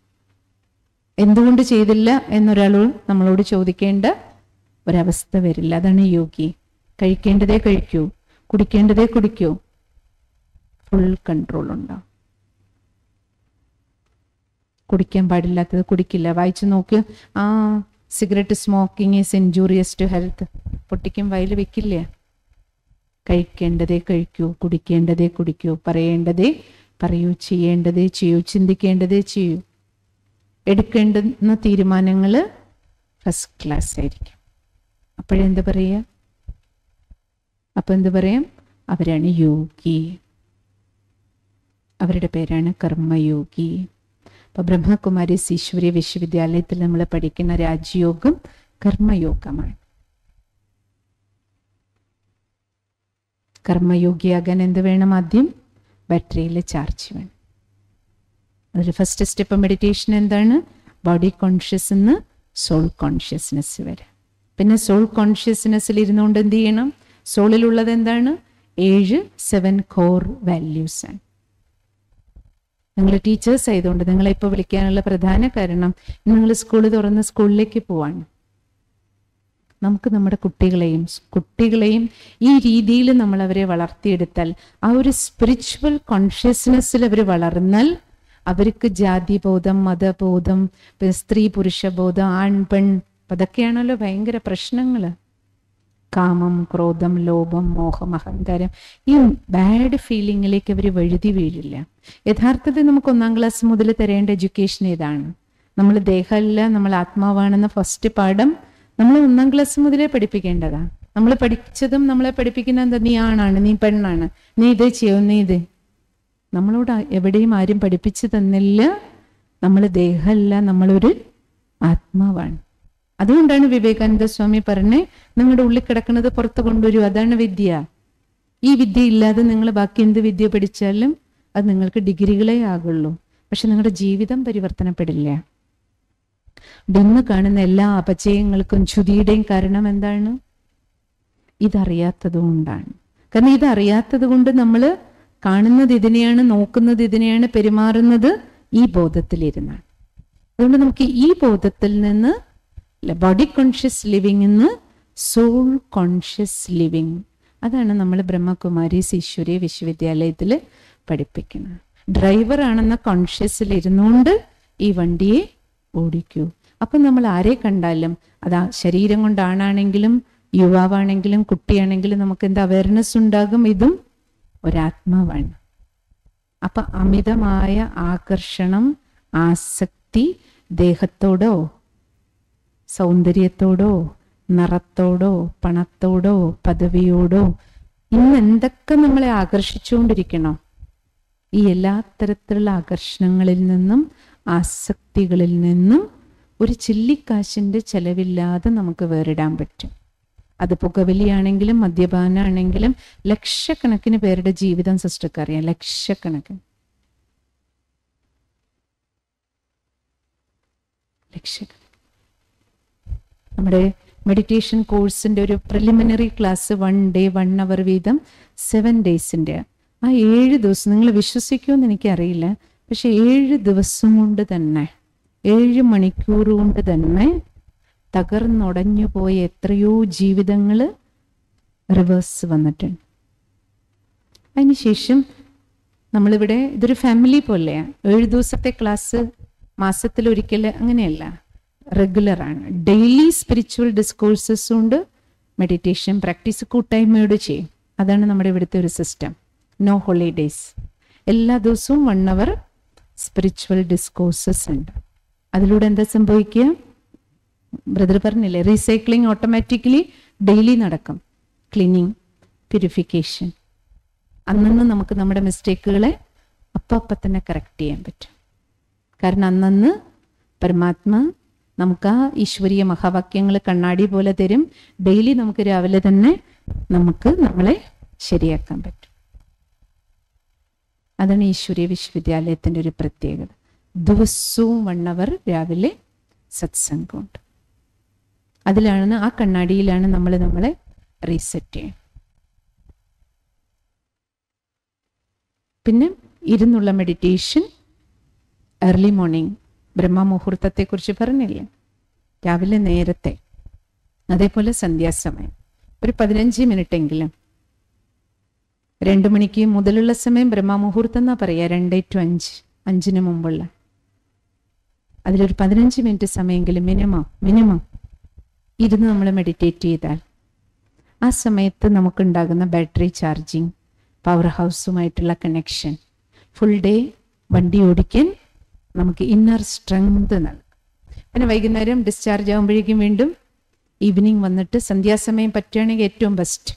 എന്തുകൊണ്ട് ചെയ്തില്ല എന്നൊരാളോട് നമ്മളോട് ചോദിക്കേണ്ട ഒരവസ്ഥ വരില്ല. അതാണ് യോഗി. കഴിക്കേണ്ടതേ കഴിക്കൂ. കുടിക്കേണ്ടതേ കുടിക്കൂ. ഫുൾ കൺട്രോൾ ഉണ്ടാവും. കുടിക്കാൻ പാടില്ലാത്തത് കുടിക്കില്ല. വായിച്ചു നോക്ക്. ആ cigarette smoking is injurious to health. പൊട്ടിക്കും വയൽ വെക്കില്ല? കഴിക്കേണ്ടതേ കഴിക്കൂ കുടിക്കേണ്ടതേ കുടിക്കൂ പറയേണ്ടതേ പറയൂ ചെയ്യേണ്ടതേ ചെയ്യൂ ചിന്തിക്കേണ്ടതേ ചെയ്യൂ. എടുക്കേണ്ടുന്ന തീരുമാനങ്ങൾ ഫസ്റ്റ് ക്ലാസ് ആയിരിക്കും. അപ്പോഴെന്ത് പറയുക അപ്പം എന്ത് പറയാം? അവരാണ് യോഗി. അവരുടെ പേരാണ് കർമ്മയോഗി. അപ്പോൾ ബ്രഹ്മകുമാരി സീശ്വരി വിശ്വവിദ്യാലയത്തിൽ നമ്മൾ പഠിക്കുന്ന രാജയോഗം കർമ്മയോഗമാണ്. കർമ്മയോഗിയാകാൻ എന്ത് വേണം ആദ്യം? ബാറ്ററിയിൽ ചാർജ് വേണം. അതിൽ ഫസ്റ്റ് സ്റ്റെപ്പ് മെഡിറ്റേഷൻ എന്താണ്? ബോഡി കോൺഷ്യസ് നിന്ന് സോൾ കോൺഷ്യസ്നെസ് വരെ. പിന്നെ സോൾ കോൺഷ്യസ്നെസ്സിൽ ഇരുന്നുകൊണ്ട് എന്ത് ചെയ്യണം? സോളിലുള്ളത് എന്താണ്? ഏഴ് സെവൻ കോർ വാല്യൂസ് ആണ്. നിങ്ങൾ ടീച്ചേഴ്സ് ആയതുകൊണ്ട് നിങ്ങളെ ഇപ്പോൾ വിളിക്കാനുള്ള പ്രധാന കാരണം നിങ്ങൾ സ്കൂൾ തുറന്ന് സ്കൂളിലേക്ക് പോവാണ്. നമുക്ക് നമ്മുടെ കുട്ടികളെയും കുട്ടികളെയും ഈ രീതിയിൽ നമ്മൾ അവരെ വളർത്തിയെടുത്താൽ ആ ഒരു സ്പിരിച്വൽ കോൺഷ്യസ്നെസ്സിൽ അവർ വളർന്നാൽ അവർക്ക് ജാതിബോധം മതബോധം സ്ത്രീ പുരുഷ ബോധം ആൺ പെൺ അതൊക്കെയാണല്ലോ ഭയങ്കര പ്രശ്നങ്ങൾ കാമം ക്രോധം ലോഭം മോഹം അഹങ്കാരം ഈ ബാഡ് ഫീലിങ്ങിലേക്ക് അവർ വഴുതി വീഴില്ല. യഥാർത്ഥത്തിൽ നമുക്ക് ഒന്നാം ക്ലാസ് മുതൽ തരേണ്ട എഡ്യൂക്കേഷൻ ഇതാണ് നമ്മൾ ദേഹമല്ല നമ്മൾ ആത്മാവാണെന്ന ഫസ്റ്റ് പാഠം നമ്മൾ ഒന്നാം ക്ലാസ് മുതലേ പഠിപ്പിക്കേണ്ടതാണ് നമ്മൾ പഠിച്ചതും നമ്മളെ പഠിപ്പിക്കുന്ന എന്താ നീ ആണാണ് നീ പെണ്ണാണ് നീ ഇത് ചെയ്യും നീ ഇത്. നമ്മളോട് എവിടെയും ആരും പഠിപ്പിച്ചു തന്നില്ല. നമ്മൾ ദേഹമല്ല നമ്മളൊരു ആത്മാവാണ്. അതുകൊണ്ടാണ് വിവേകാനന്ദ സ്വാമി പറഞ്ഞേ നിങ്ങളുടെ ഉള്ളിൽ കിടക്കുന്നത് പുറത്ത് കൊണ്ടുവരൂ അതാണ് വിദ്യ. ഈ വിദ്യ ഇല്ലാതെ നിങ്ങൾ ബാക്കി എന്ത് വിദ്യ പഠിച്ചാലും അത് നിങ്ങൾക്ക് ഡിഗ്രികളേ ആകുള്ളൂ. പക്ഷെ നിങ്ങളുടെ ജീവിതം പരിവർത്തനപ്പെടില്ല. ഇന്ന് കാണുന്ന എല്ലാ അപചയങ്ങൾക്കും ചുതിയുടെയും കാരണം എന്താണ്? ഇതറിയാത്തത് കൊണ്ടാണ്. കാരണം ഇതറിയാത്തത് കൊണ്ട് നമ്മൾ കാണുന്നത് ഇതിനെയാണ് നോക്കുന്നത് ഇതിനെയാണ് പെരുമാറുന്നത് ഈ ബോധത്തിലിരുന്നാണ്. അതുകൊണ്ട് നമുക്ക് ഈ ബോധത്തിൽ നിന്ന് ബോഡി കോൺഷ്യസ് ലിവിംഗ് നിന്ന് സോൾ കോൺഷ്യസ് ലിവിങ് അതാണ് നമ്മൾ ബ്രഹ്മകുമാരീസ് ഈശ്വരി വിശ്വവിദ്യാലയത്തിൽ പഠിപ്പിക്കുന്നത്. ഡ്രൈവർ ആണെന്ന കോൺഷ്യസിൽ ഇരുന്നുകൊണ്ട് ഈ വണ്ടിയെ ഓടിക്കൂ. അപ്പം നമ്മൾ ആരെ കണ്ടാലും അതാ ശരീരം കൊണ്ടാണാണെങ്കിലും യുവാവാണെങ്കിലും കുട്ടിയാണെങ്കിലും നമുക്ക് എന്താ അവയർനെസ് ഉണ്ടാകും? ഇതും ഒരാത്മാവാണ്. അപ്പൊ അമിതമായ ആകർഷണം ആസക്തി ദേഹത്തോടോ സൗന്ദര്യത്തോടോ നിറത്തോടോ പണത്തോടോ പദവിയോടോ ഇന്ന് എന്തൊക്കെ നമ്മളെ ആകർഷിച്ചുകൊണ്ടിരിക്കണം? ഈ എല്ലാ തരത്തിലുള്ള ആകർഷണങ്ങളിൽ നിന്നും ആസക്തികളിൽ നിന്നും ഒരു ചില്ലിക്കാശിന്റെ ചെലവില്ലാതെ നമുക്ക് വേറിടാൻ പറ്റും. അത് പുകവലിയാണെങ്കിലും മദ്യപാനാണെങ്കിലും ലക്ഷക്കണക്കിന് പേരുടെ ജീവിതം സിസ്റ്റർക്ക് അറിയാം ലക്ഷക്കണക്കിന്. ലക്ഷക്കണക്കിന്. നമ്മുടെ മെഡിറ്റേഷൻ കോഴ്സിന്റെ ഒരു preliminary class one day one hour വീതം സെവൻ ഡേയ്സിന്റെ ആ ഏഴ് ദിവസം. നിങ്ങൾ വിശ്വസിക്കുമെന്ന് എനിക്കറിയില്ല. പക്ഷെ ഏഴ് ദിവസം കൊണ്ട് തന്നെ ഏഴ് മണിക്കൂർ കൊണ്ട് തന്നെ തകർന്നുടഞ്ഞു പോയ എത്രയോ ജീവിതങ്ങൾ റിവേഴ്സ് വന്നിട്ടുണ്ട്. അതിനുശേഷം നമ്മളിവിടെ ഇതൊരു ഫാമിലി പോലെയാണ് ഏഴ് ദിവസത്തെ ക്ലാസ് മാസത്തിൽ ഒരിക്കൽ അങ്ങനെയല്ല റെഗുലറാണ് ഡെയിലി സ്പിരിച്വൽ ഡിസ്കോഴ്സസ് ഉണ്ട് മെഡിറ്റേഷൻ പ്രാക്ടീസ് കൂട്ടായ്മയോട് ചെയ്യും. അതാണ് നമ്മുടെ ഇവിടുത്തെ ഒരു സിസ്റ്റം നോ ഹോളിഡേയ്സ് എല്ലാ ദിവസവും വൺ അവർ സ്പിരിച്വൽ ഡിസ്കോഴ്സസ് ഉണ്ട്. അതിലൂടെ എന്താ സംഭവിക്കുക? ബ്രദർ പറഞ്ഞില്ലേ റീസൈക്ലിംഗ് ഓട്ടോമാറ്റിക്കലി ഡെയിലി നടക്കും. ക്ലീനിങ് പ്യൂരിഫിക്കേഷൻ അന്നന്ന് നമുക്ക് നമ്മുടെ മിസ്റ്റേക്കുകളെ അപ്പം അപ്പം തന്നെ കറക്റ്റ് ചെയ്യാൻ പറ്റും. കാരണം അന്നന്ന് പരമാത്മ നമുക്ക് ആ ഈശ്വരീയ മഹാവാക്യങ്ങൾ കണ്ണാടി പോലെ തരും. ഡെയിലി നമുക്ക് രാവിലെ തന്നെ നമുക്ക് നമ്മളെ ശരിയാക്കാൻ പറ്റും. അതാണ് ഈശ്വരീയ വിശ്വവിദ്യാലയത്തിന്റെ ഒരു പ്രത്യേകത. ദിവസവും വൺ അവർ രാവിലെ സത്സംഗമുണ്ട്. അതിലാണ് ആ കണ്ണാടിയിലാണ് നമ്മൾ നമ്മളെ റീസെറ്റ് ചെയ്യുന്നത്. പിന്നെ ഇരുന്നുള്ള മെഡിറ്റേഷൻ ഏർലി മോർണിംഗ് ബ്രഹ്മ ബ്രഹ്മമുഹൂർത്തത്തെക്കുറിച്ച് പറഞ്ഞില്ലേ? രാവിലെ നേരത്തെ അതേപോലെ സന്ധ്യാസമയം. ഒരു പതിനഞ്ച് മിനിറ്റ് എങ്കിലും രണ്ട് മണിക്ക് മുതലുള്ള സമയം ബ്രഹ്മമുഹൂർത്തം എന്നാ പറയുക രണ്ട് ടു അഞ്ച് അഞ്ചിന് മുമ്പുള്ള. അതിലൊരു പതിനഞ്ച് മിനിറ്റ് സമയമെങ്കിലും മിനിമം മിനിമം ഇരുന്ന് നമ്മൾ മെഡിറ്റേറ്റ് ചെയ്താൽ ആ സമയത്ത് നമുക്കുണ്ടാകുന്ന ബാറ്ററി ചാർജിങ് പവർ ഹൗസുമായിട്ടുള്ള കണക്ഷൻ ഫുൾ ഡേ വണ്ടി ഓടിക്കാൻ നമുക്ക് ഇന്നർ സ്ട്രെങ്ത് നൽകും. പിന്നെ വൈകുന്നേരം ഡിസ്ചാർജ് ആകുമ്പോഴേക്കും വീണ്ടും ഈവനിങ് വന്നിട്ട് സന്ധ്യാസമയം പറ്റുകയാണെങ്കിൽ ഏറ്റവും ബെസ്റ്റ്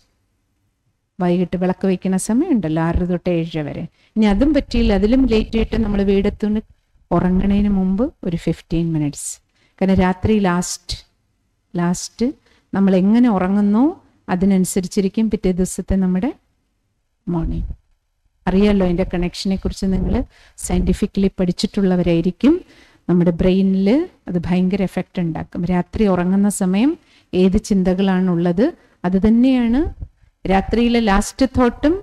വൈകിട്ട് വിളക്ക് വയ്ക്കുന്ന സമയമുണ്ടല്ലോ ആറ് തൊട്ട് ഏഴ് വരെ. ഇനി അതും പറ്റിയില്ല അതിലും ലേറ്റ് ആയിട്ട് നമ്മൾ വീടെത്തുന്ന ഉറങ്ങണതിന് മുമ്പ് ഒരു ഫിഫ്റ്റീൻ മിനിറ്റ്സ് കാരണം രാത്രി ലാസ്റ്റ് ലാസ്റ്റ് നമ്മൾ എങ്ങനെ ഉറങ്ങുന്നു അതിനനുസരിച്ചിരിക്കും പിറ്റേ ദിവസത്തെ നമ്മുടെ മോർണിംഗ് അറിയാമല്ലോ അതിന്റെ കണക്ഷനെ കുറിച്ച് നിങ്ങൾ സയന്റിഫിക്കലി പഠിച്ചിട്ടുള്ളവരായിരിക്കും. നമ്മുടെ ബ്രെയിനിൽ അത് ഭയങ്കര എഫക്റ്റ് ഉണ്ടാക്കും. രാത്രി ഉറങ്ങുന്ന സമയം ഏത് ചിന്തകളാണുള്ളത് അത് തന്നെയാണ് രാത്രിയിലെ ലാസ്റ്റ് തോട്ടും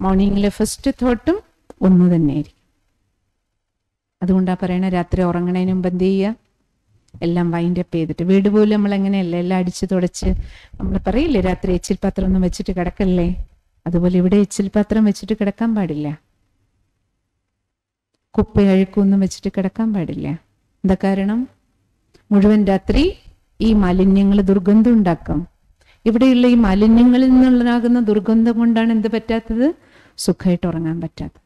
മോർണിംഗിലെ ഫസ്റ്റ് തോട്ടും ഒന്ന് തന്നെയായിരിക്കും. അതുകൊണ്ടാണ് പറയണ രാത്രി ഉറങ്ങണതിന് മുമ്പ് എന്ത് ചെയ്യുക എല്ലാം വൈൻഡ് അപ്പ് ചെയ്തിട്ട്. വീട് പോലും നമ്മൾ എങ്ങനെയല്ല എല്ലാം അടിച്ച് തുടച്ച്? നമ്മൾ പറയില്ലേ രാത്രി എച്ചിൽ പാത്രം ഒന്നും വെച്ചിട്ട് കിടക്കല്ലേ? അതുപോലെ ഇവിടെ എച്ചിൽ പാത്രം വെച്ചിട്ട് കിടക്കാൻ പാടില്ല. കുപ്പ അഴുക്കൊന്നും വെച്ചിട്ട് കിടക്കാൻ പാടില്ല. എന്താ കാരണം? മുഴുവൻ രാത്രി ഈ മാലിന്യങ്ങൾ ദുർഗന്ധം ഉണ്ടാക്കും. ഇവിടെയുള്ള ഈ മാലിന്യങ്ങളിൽ നിന്നുള്ളതാകുന്ന ദുർഗന്ധം കൊണ്ടാണ് എന്ത് പറ്റാത്തത്? സുഖമായിട്ട് ഉറങ്ങാൻ പറ്റാത്തത്.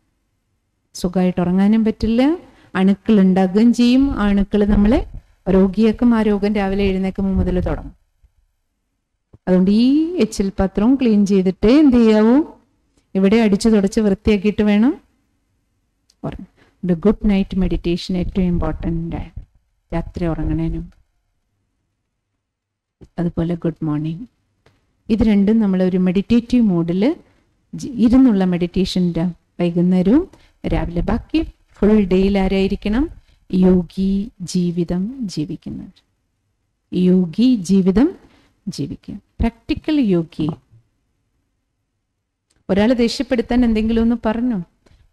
സുഖമായിട്ട് ഉറങ്ങാനും പറ്റില്ല. അണുക്കൾ ഉണ്ടാകുകയും ചെയ്യും. അണുക്കൾ നമ്മളെ രോഗിയാക്കും ആ രോഗം രാവിലെ എഴുന്നേക്കുമ്പോൾ മുതൽ തുടങ്ങും. അതുകൊണ്ട് ഈ എച്ചിൽ പാത്രവും ക്ലീൻ ചെയ്തിട്ട് എന്ത് ചെയ്യാവൂ? ഇവിടെ അടിച്ചു തുടച്ച് വൃത്തിയാക്കിയിട്ട് വേണം ഉറങ്ങും ഗുഡ് നൈറ്റ് മെഡിറ്റേഷൻ ഏറ്റവും ഇമ്പോർട്ടന്റ് ആണ്. രാത്രി ഉറങ്ങണേനും. അതുപോലെ ഗുഡ് മോർണിംഗ്. ഇത് രണ്ടും നമ്മൾ ഒരു മെഡിറ്റേറ്റീവ് മോഡിൽ ഇരുന്നുള്ള മെഡിറ്റേഷന്റെ വൈകുന്നേരവും രാവിലെ ബാക്കി ഫുൾ ഡേയിൽ ആരായിരിക്കണം? യോഗി ജീവിതം ജീവിക്കുന്നവർ. യോഗി ജീവിതം ജീവിക്കുക. പ്രാക്ടിക്കൽ യോഗി. ഒരാൾ ദേഷ്യപ്പെടുത്താൻ എന്തെങ്കിലും ഒന്ന് പറഞ്ഞു.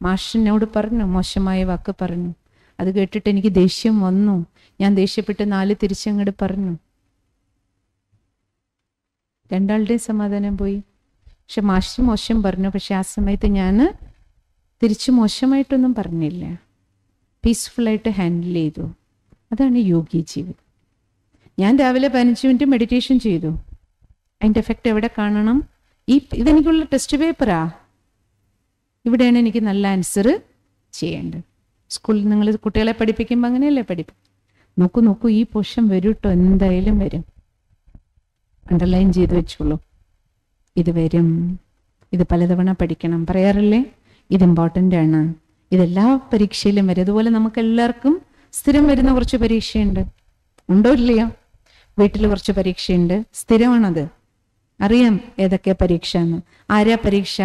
മാഷിനോട് പറഞ്ഞു മോശമായ വാക്ക് പറഞ്ഞു. അത് കേട്ടിട്ട് എനിക്ക് ദേഷ്യം വന്നു. ഞാൻ ദേഷ്യപ്പെട്ട് നാല് തിരിച്ചങ്ങോട്ട് പറഞ്ഞു. രണ്ടാളുടെയും സമാധാനം പോയി. പക്ഷെ മാഷ് മോശം പറഞ്ഞു. പക്ഷെ ആ സമയത്ത് ഞാൻ തിരിച്ചു മോശമായിട്ടൊന്നും പറഞ്ഞില്ല. പീസ്ഫുള്ളായിട്ട് ഹാൻഡിൽ ചെയ്തു. അതാണ് യോഗി ജീവിതം. ഞാൻ രാവിലെ പതിനഞ്ച് മിനിറ്റ് മെഡിറ്റേഷൻ ചെയ്തു. അതിന്റെ എഫക്റ്റ് എവിടെ കാണണം? ഈ ഇതെനിക്കുള്ള ടെസ്റ്റ് പേപ്പറാ ഇവിടെയാണ് എനിക്ക് നല്ല ആൻസർ ചെയ്യേണ്ടത്. സ്കൂളിൽ നിങ്ങൾ കുട്ടികളെ പഠിപ്പിക്കുമ്പോൾ അങ്ങനെയല്ലേ പഠിപ്പിക്കും നോക്കൂ നോക്കൂ ഈ പോഷൻ വരും കേട്ടോ എന്തായാലും വരും. അണ്ടർലൈൻ ചെയ്ത് വെച്ചോളൂ. ഇത് വരും. ഇത് പലതവണ പഠിക്കണം. പറയാറില്ലേ? ഇത് ഇമ്പോർട്ടന്റ് ആണ്. ഇതെല്ലാ പരീക്ഷയിലും വരും. അതുപോലെ നമുക്ക് എല്ലാവർക്കും സ്ഥിരം വരുന്ന കുറച്ച് പരീക്ഷയുണ്ട്. ഉണ്ടോ ഇല്ലയോ? വീട്ടിൽ കുറച്ച് പരീക്ഷയുണ്ട്. സ്ഥിരമാണത്. അറിയാം ഏതൊക്കെ പരീക്ഷ എന്ന് ആരാ പരീക്ഷ?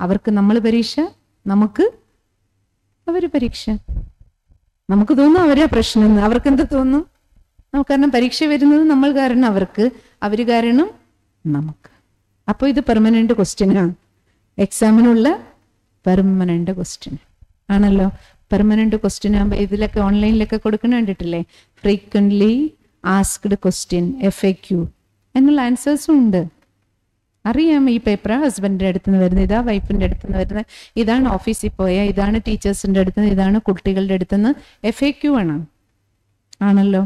അവർക്ക് നമ്മൾ പരീക്ഷ നമുക്ക് അവർ പരീക്ഷ. നമുക്ക് തോന്നും അവരാ പ്രശ്നം അവർക്ക് എന്ത് തോന്നും? നമുക്ക് കാരണം പരീക്ഷ വരുന്നത് നമ്മൾ കാരണം അവർക്ക് അവർ കാരണം നമുക്ക്. അപ്പോൾ ഇത് പെർമനന്റ് ക്വസ്റ്റ്യനാണ് എക്സാമിനുള്ള പെർമനന്റ് ക്വസ്റ്റ്യൻ ആണല്ലോ? പെർമനന്റ് ക്വസ്റ്റ്യൻ ആകുമ്പോൾ ഇതിലൊക്കെ ഓൺലൈനിലൊക്കെ കൊടുക്കണ കണ്ടിട്ടില്ലേ? Frequently asked question F A Q എന്നുള്ള ആൻസേഴ്സും ഉണ്ട്. അറിയാം ഈ പേപ്പർ ഹസ്ബൻഡിന്റെ അടുത്ത് നിന്ന് വരുന്നത് ഇതാ വൈഫിന്റെ അടുത്ത് നിന്ന് വരുന്നത്. ഇതാണ് ഓഫീസിൽ പോയ ഇതാണ് ടീച്ചേഴ്സിന്റെ അടുത്ത് നിന്ന് ഇതാണ് കുട്ടികളുടെ അടുത്ത് നിന്ന് എഫ് എ ക്യു ആണ്. ആണല്ലോ?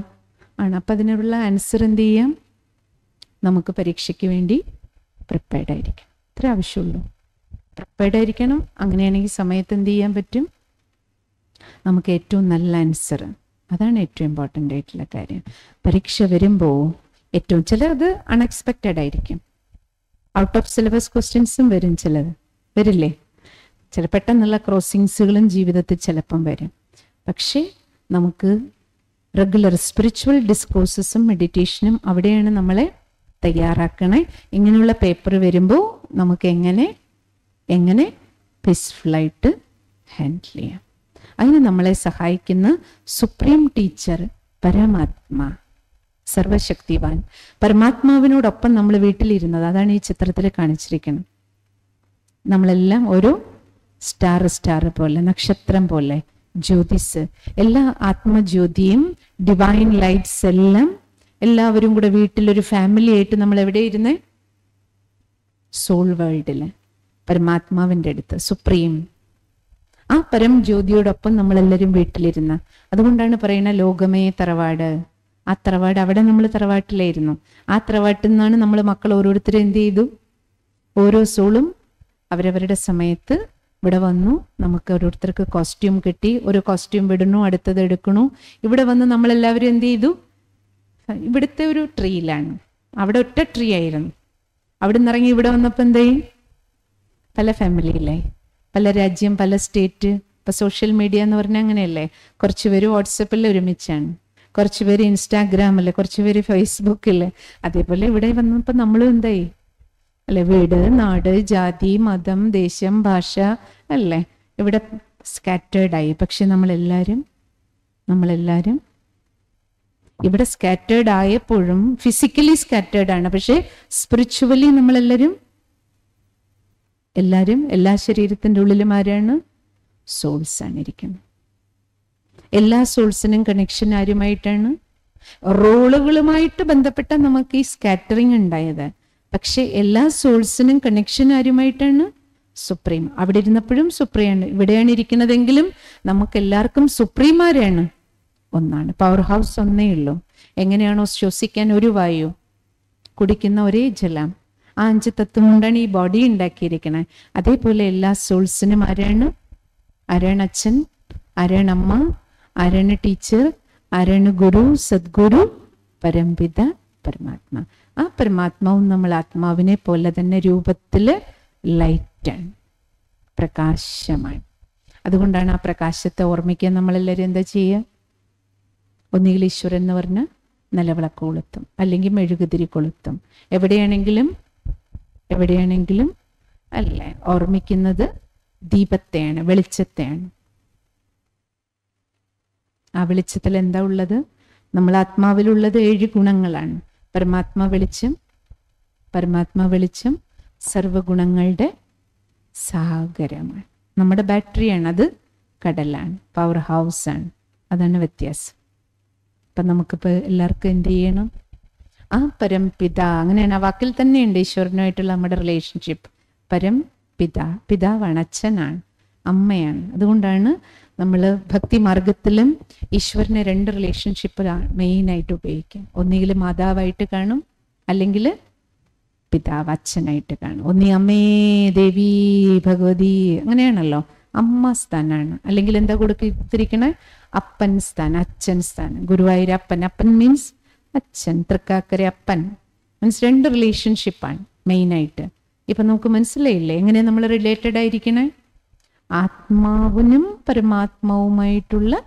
ആണ്. അപ്പം അതിനുള്ള ആൻസർ എന്ത് ചെയ്യാം? നമുക്ക് പരീക്ഷയ്ക്ക് വേണ്ടി പ്രിപ്പയർഡ് ആയിരിക്കണം. ഇത്ര ആവശ്യമുള്ളൂ. പ്രിപ്പയർഡ് ആയിരിക്കണം. അങ്ങനെയാണെങ്കിൽ സമയത്ത് എന്ത് ചെയ്യാൻ പറ്റും? നമുക്ക് ഏറ്റവും നല്ല ആൻസർ അതാണ് ഏറ്റവും ഇമ്പോർട്ടന്റ് ആയിട്ടുള്ള കാര്യം. പരീക്ഷ വരുമ്പോൾ ഏറ്റവും ചിലത് അൺഎക്സ്പെക്റ്റഡ് ആയിരിക്കും. ഔട്ട് ഓഫ് സിലബസ് ക്വസ്റ്റ്യൻസും വരും ചിലത്. വരില്ലേ? ചില പെട്ടെന്നുള്ള ക്രോസിങ്സുകളും ജീവിതത്തിൽ ചിലപ്പം വരും. പക്ഷേ നമുക്ക് റെഗുലർ സ്പിരിച്വൽ ഡിസ്കോഴ്സസും മെഡിറ്റേഷനും അവിടെയാണ് നമ്മളെ തയ്യാറാക്കണേ. ഇങ്ങനെയുള്ള പേപ്പർ വരുമ്പോൾ നമുക്ക് എങ്ങനെ എങ്ങനെ പീസ്ഫുള്ളായിട്ട് ഹാൻഡിൽ ചെയ്യാം. അതിന് നമ്മളെ സഹായിക്കുന്ന സുപ്രീം ടീച്ചർ പരമാത്മാ സർവശക്തിവാൻ. പരമാത്മാവിനോടൊപ്പം നമ്മൾ വീട്ടിലിരുന്നത് അതാണ് ഈ ചിത്രത്തിൽ കാണിച്ചിരിക്കുന്നത്. നമ്മളെല്ലാം ഒരു സ്റ്റാർ സ്റ്റാർ പോലെ നക്ഷത്രം പോലെ ജ്യോതിസ്. എല്ലാ ആത്മജ്യോതിയും ഡിവൈൻ ലൈറ്റ്സ് എല്ലാം എല്ലാവരും കൂടെ വീട്ടിലൊരു ഫാമിലി ആയിട്ട് നമ്മൾ എവിടെ ഇരുന്ന്? സോൾ വേൾഡിൽ പരമാത്മാവിന്റെ അടുത്ത് സുപ്രീം ആ പരം ജ്യോതിയോടൊപ്പം നമ്മളെല്ലാവരും വീട്ടിലിരുന്ന. അതുകൊണ്ടാണ് പറയുന്ന ലോകമേ തറവാട്. ആ തറവാട് അവിടെ നമ്മൾ തറവാട്ടിലായിരുന്നു. ആ തറവാട്ടിൽ നിന്നാണ് നമ്മൾ മക്കൾ ഓരോരുത്തരും എന്ത് ചെയ്തു? ഓരോ സോളും അവരവരുടെ സമയത്ത് ഇവിടെ വന്നു. നമുക്ക് ഓരോരുത്തർക്ക് കോസ്റ്റ്യൂം കിട്ടി. ഒരു കോസ്റ്റ്യൂം വിടണു അടുത്തത് എടുക്കണു ഇവിടെ വന്ന് നമ്മളെല്ലാവരും എന്ത് ചെയ്തു? ഇവിടുത്തെ ഒരു ട്രീയിലാണ്. അവിടെ ഒറ്റ ട്രീ ആയിരുന്നു. അവിടെ നിന്ന് ഇറങ്ങി ഇവിടെ വന്നപ്പോൾ എന്തായി പല ഫാമിലിയില്ലേ പല രാജ്യം പല സ്റ്റേറ്റ് ഇപ്പം സോഷ്യൽ മീഡിയ എന്ന് പറഞ്ഞാൽ അങ്ങനെയല്ലേ? കുറച്ച് പേര് വാട്സപ്പിൽ ഒരുമിച്ചാണ്. കുറച്ച് പേര് ഇൻസ്റ്റാഗ്രാമിൽ കുറച്ച് പേര് ഫേസ്ബുക്കിൽ അതേപോലെ ഇവിടെ വന്നപ്പോൾ നമ്മളും എന്തായി? അല്ലെ? വീട് നാട് ജാതി മതം ദേശം ഭാഷ അല്ലേ? ഇവിടെ സ്കാറ്റേർഡ് ആയി. പക്ഷെ നമ്മളെല്ലാവരും നമ്മളെല്ലാവരും ഇവിടെ സ്കാറ്റേർഡ് ആയപ്പോഴും ഫിസിക്കലി സ്കാറ്റേർഡ് ആണ്. പക്ഷെ സ്പിരിച്വലി നമ്മളെല്ലാവരും എല്ലാവരും എല്ലാ ശരീരത്തിന്റെ ഉള്ളിലും ആരാണ്? സോൾസ് ആണ് ഇരിക്കുന്നത്. എല്ലാ സോൾസിനും കണക്ഷൻ ആരുമായിട്ടാണ്? റോളുകളുമായിട്ട് ബന്ധപ്പെട്ട നമുക്ക് ഈ സ്കാറ്ററിങ് ഉണ്ടായത്. പക്ഷെ എല്ലാ സോൾസിനും കണക്ഷൻ ആരുമായിട്ടാണ്? സുപ്രീം. അവിടെ ഇരുന്നപ്പോഴും സുപ്രീം ഇവിടെയാണ് ഇരിക്കുന്നതെങ്കിലും നമുക്ക് എല്ലാവർക്കും സുപ്രീമാരാണ്. ഒന്നാണ്. പവർ ഹൗസ് ഒന്നേ ഉള്ളൂ. എങ്ങനെയാണോ ശ്വസിക്കാൻ ഒരു വായു കുടിക്കുന്ന ഒരേ ജലം. ആ അഞ്ച് തത്വം കൊണ്ടാണ് ഈ ബോഡി ഉണ്ടാക്കിയിരിക്കുന്നത് അതേപോലെ എല്ലാ സോൾസിനും ആരാണ്? ആരാണ് അച്ഛൻ? ആരാണ് അമ്മ? ആരാണ് ടീച്ചർ? ആരാണ് ഗുരു സദ്ഗുരു പരംപിത പരമാത്മ. ആ പരമാത്മാവും നമ്മൾ ആത്മാവിനെ പോലെ തന്നെ രൂപത്തിൽ ലൈറ്റാണ് പ്രകാശമാണ്. അതുകൊണ്ടാണ് ആ പ്രകാശത്തെ ഓർമ്മിക്കാൻ നമ്മളെല്ലാവരും എന്താ ചെയ്യുക ഒന്നുകിൽ ഈശ്വരൻ എന്ന് പറഞ്ഞ നിലവിളക്ക് കൊളുത്തും അല്ലെങ്കിൽ മെഴുകുതിരി കൊളുത്തും എവിടെയാണെങ്കിലും എവിടെയാണെങ്കിലും അല്ലേ? ഓർമ്മിക്കുന്നത് ദീപത്തെയാണ് വെളിച്ചത്തെയാണ്. ആ വെളിച്ചത്തിൽ എന്താ ഉള്ളത്? നമ്മൾ ആത്മാവിലുള്ളത് ഏഴ് ഗുണങ്ങളാണ്. പരമാത്മാ വെളിച്ചം പരമാത്മാ വെളിച്ചം സർവഗുണങ്ങളുടെ സാഗരമാണ്. നമ്മുടെ ബാറ്ററിയാണ് അത് കടലാണ് പവർ ഹൗസ് ആണ്. അതാണ് വ്യത്യാസം. അപ്പം നമുക്കിപ്പോൾ എല്ലാവർക്കും എന്ത് ചെയ്യണം? ആ പരം പിത അങ്ങനെയാണ്. ആ വാക്കിൽ തന്നെയുണ്ട് ഈശ്വരനുമായിട്ടുള്ള നമ്മുടെ റിലേഷൻഷിപ്പ് പരം പിത പിതാവാണ് അച്ഛനാണ് അമ്മയാണ്. അതുകൊണ്ടാണ് നമ്മൾ ഭക്തി മാർഗത്തിലും ഈശ്വരനെ രണ്ട് റിലേഷൻഷിപ്പിലാണ് മെയിനായിട്ട് ഉപയോഗിക്കും. ഒന്നുകിൽ മാതാവായിട്ട് കാണും അല്ലെങ്കിൽ പിതാവ് അച്ഛനായിട്ട് കാണും. ഒന്നി അമ്മേ ദേവി ഭഗവതി അങ്ങനെയാണല്ലോ. അമ്മ സ്ഥാനാണ്. അല്ലെങ്കിൽ എന്താ കൊടുത്തിരിക്കണേ? അപ്പൻ സ്ഥാനം അച്ഛൻ സ്ഥാനം. ഗുരുവായൂർ അപ്പൻ. അപ്പൻ മീൻസ് അച്ഛൻ തൃക്കാക്കര അപ്പൻ. മീൻസ് രണ്ട് റിലേഷൻഷിപ്പാണ് മെയിനായിട്ട് ഇപ്പൊ നമുക്ക് മനസ്സിലായില്ലേ? എങ്ങനെ നമ്മൾ റിലേറ്റഡ് ആയിരിക്കണേ? ആത്മാവിനും പരമാത്മാവുമായിട്ടുള്ള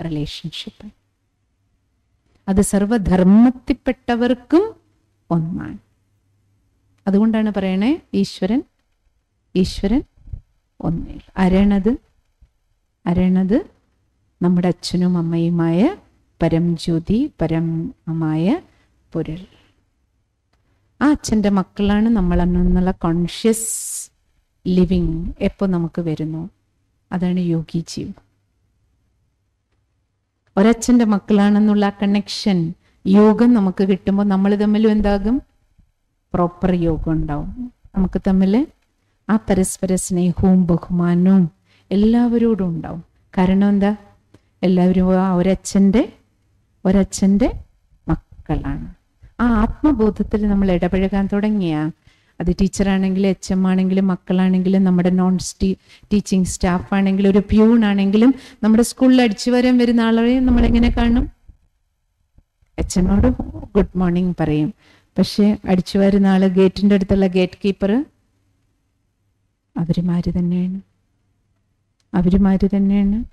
റിലേഷൻഷിപ്പ് അത് സർവധർമ്മത്തിൽപ്പെട്ടവർക്കും ഒന്നാണ്. അതുകൊണ്ടാണ് പറയണേ ഈശ്വരൻ ഈശ്വരൻ ഒന്നേ അരണത് അരണത് നമ്മുടെ അച്ഛനും അമ്മയുമായ പരംജ്യോതി പരമമായ പുരൽ ആ അച്ഛന്റെ മക്കളാണ് നമ്മൾ എന്നുള്ള കോൺഷ്യസ് ലിവിങ് എപ്പോൾ നമുക്ക് വരുന്നു? അതാണ് യോഗി ജീവ്. ഒരച്ഛന്റെ മക്കളാണെന്നുള്ള ആ കണക്ഷൻ യോഗം നമുക്ക് കിട്ടുമ്പോൾ നമ്മൾ തമ്മിലും എന്താകും? പ്രോപ്പർ യോഗം ഉണ്ടാവും. നമുക്ക് തമ്മിൽ ആ പരസ്പര സ്നേഹവും ബഹുമാനവും എല്ലാവരോടും ഉണ്ടാവും. കാരണം എന്താ? എല്ലാവരും ആ ഒരച്ഛന്റെ ഒരച്ഛന്റെ മക്കളാണ്. ആ ആത്മബോധത്തിൽ നമ്മൾ ഇടപഴകാൻ തുടങ്ങിയ അത് ടീച്ചറാണെങ്കിലും എച്ച് എം ആണെങ്കിലും മക്കളാണെങ്കിലും നമ്മുടെ നോൺ സ്റ്റീ ടീച്ചിങ് സ്റ്റാഫ് ആണെങ്കിലും ഒരു പ്യൂൺ ആണെങ്കിലും നമ്മുടെ സ്കൂളിൽ അടിച്ചു വരാൻ വരുന്ന ആളെയും നമ്മളെങ്ങനെ കാണും? എച്ച് എമ്മോട് ഗുഡ് മോർണിംഗ് പറയും. പക്ഷേ അടിച്ചു വരുന്ന ആൾ ഗേറ്റിന്റെ അടുത്തുള്ള ഗേറ്റ് കീപ്പർ അവരുമാര് തന്നെയാണ്. അവരുമാര് തന്നെയാണ്.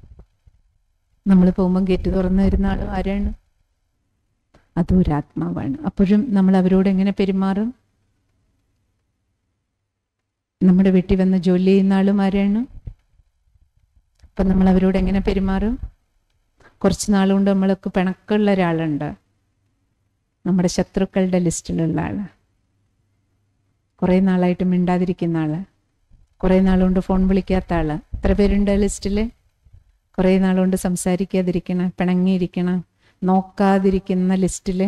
നമ്മൾ പോകുമ്പോൾ ഗേറ്റ് തുറന്നു വരുന്ന ആൾ ആരാണ്? അതും ഒരു ആത്മാവാണ്. അപ്പോഴും നമ്മൾ അവരോട് എങ്ങനെ പെരുമാറും? നമ്മുടെ വീട്ടിൽ വന്ന് ജോലി ചെയ്യുന്ന ആളും ആരാണ്? അപ്പം നമ്മൾ അവരോട് എങ്ങനെ പെരുമാറും? കുറച്ച് നാളുകൊണ്ട് നമ്മൾക്ക് പിണക്കുള്ള ഒരാളുണ്ട്. നമ്മുടെ ശത്രുക്കളുടെ ലിസ്റ്റിലുള്ള ആൾ കുറേ നാളായിട്ട് മിണ്ടാതിരിക്കുന്ന ആൾ കുറേ നാളുകൊണ്ട് ഫോൺ വിളിക്കാത്ത ആൾ എത്ര പേരുണ്ട് ലിസ്റ്റിൽ കുറേ നാളുകൊണ്ട് സംസാരിക്കാതിരിക്കണം പിണങ്ങിയിരിക്കണം നോക്കാതിരിക്കുന്ന ലിസ്റ്റിൽ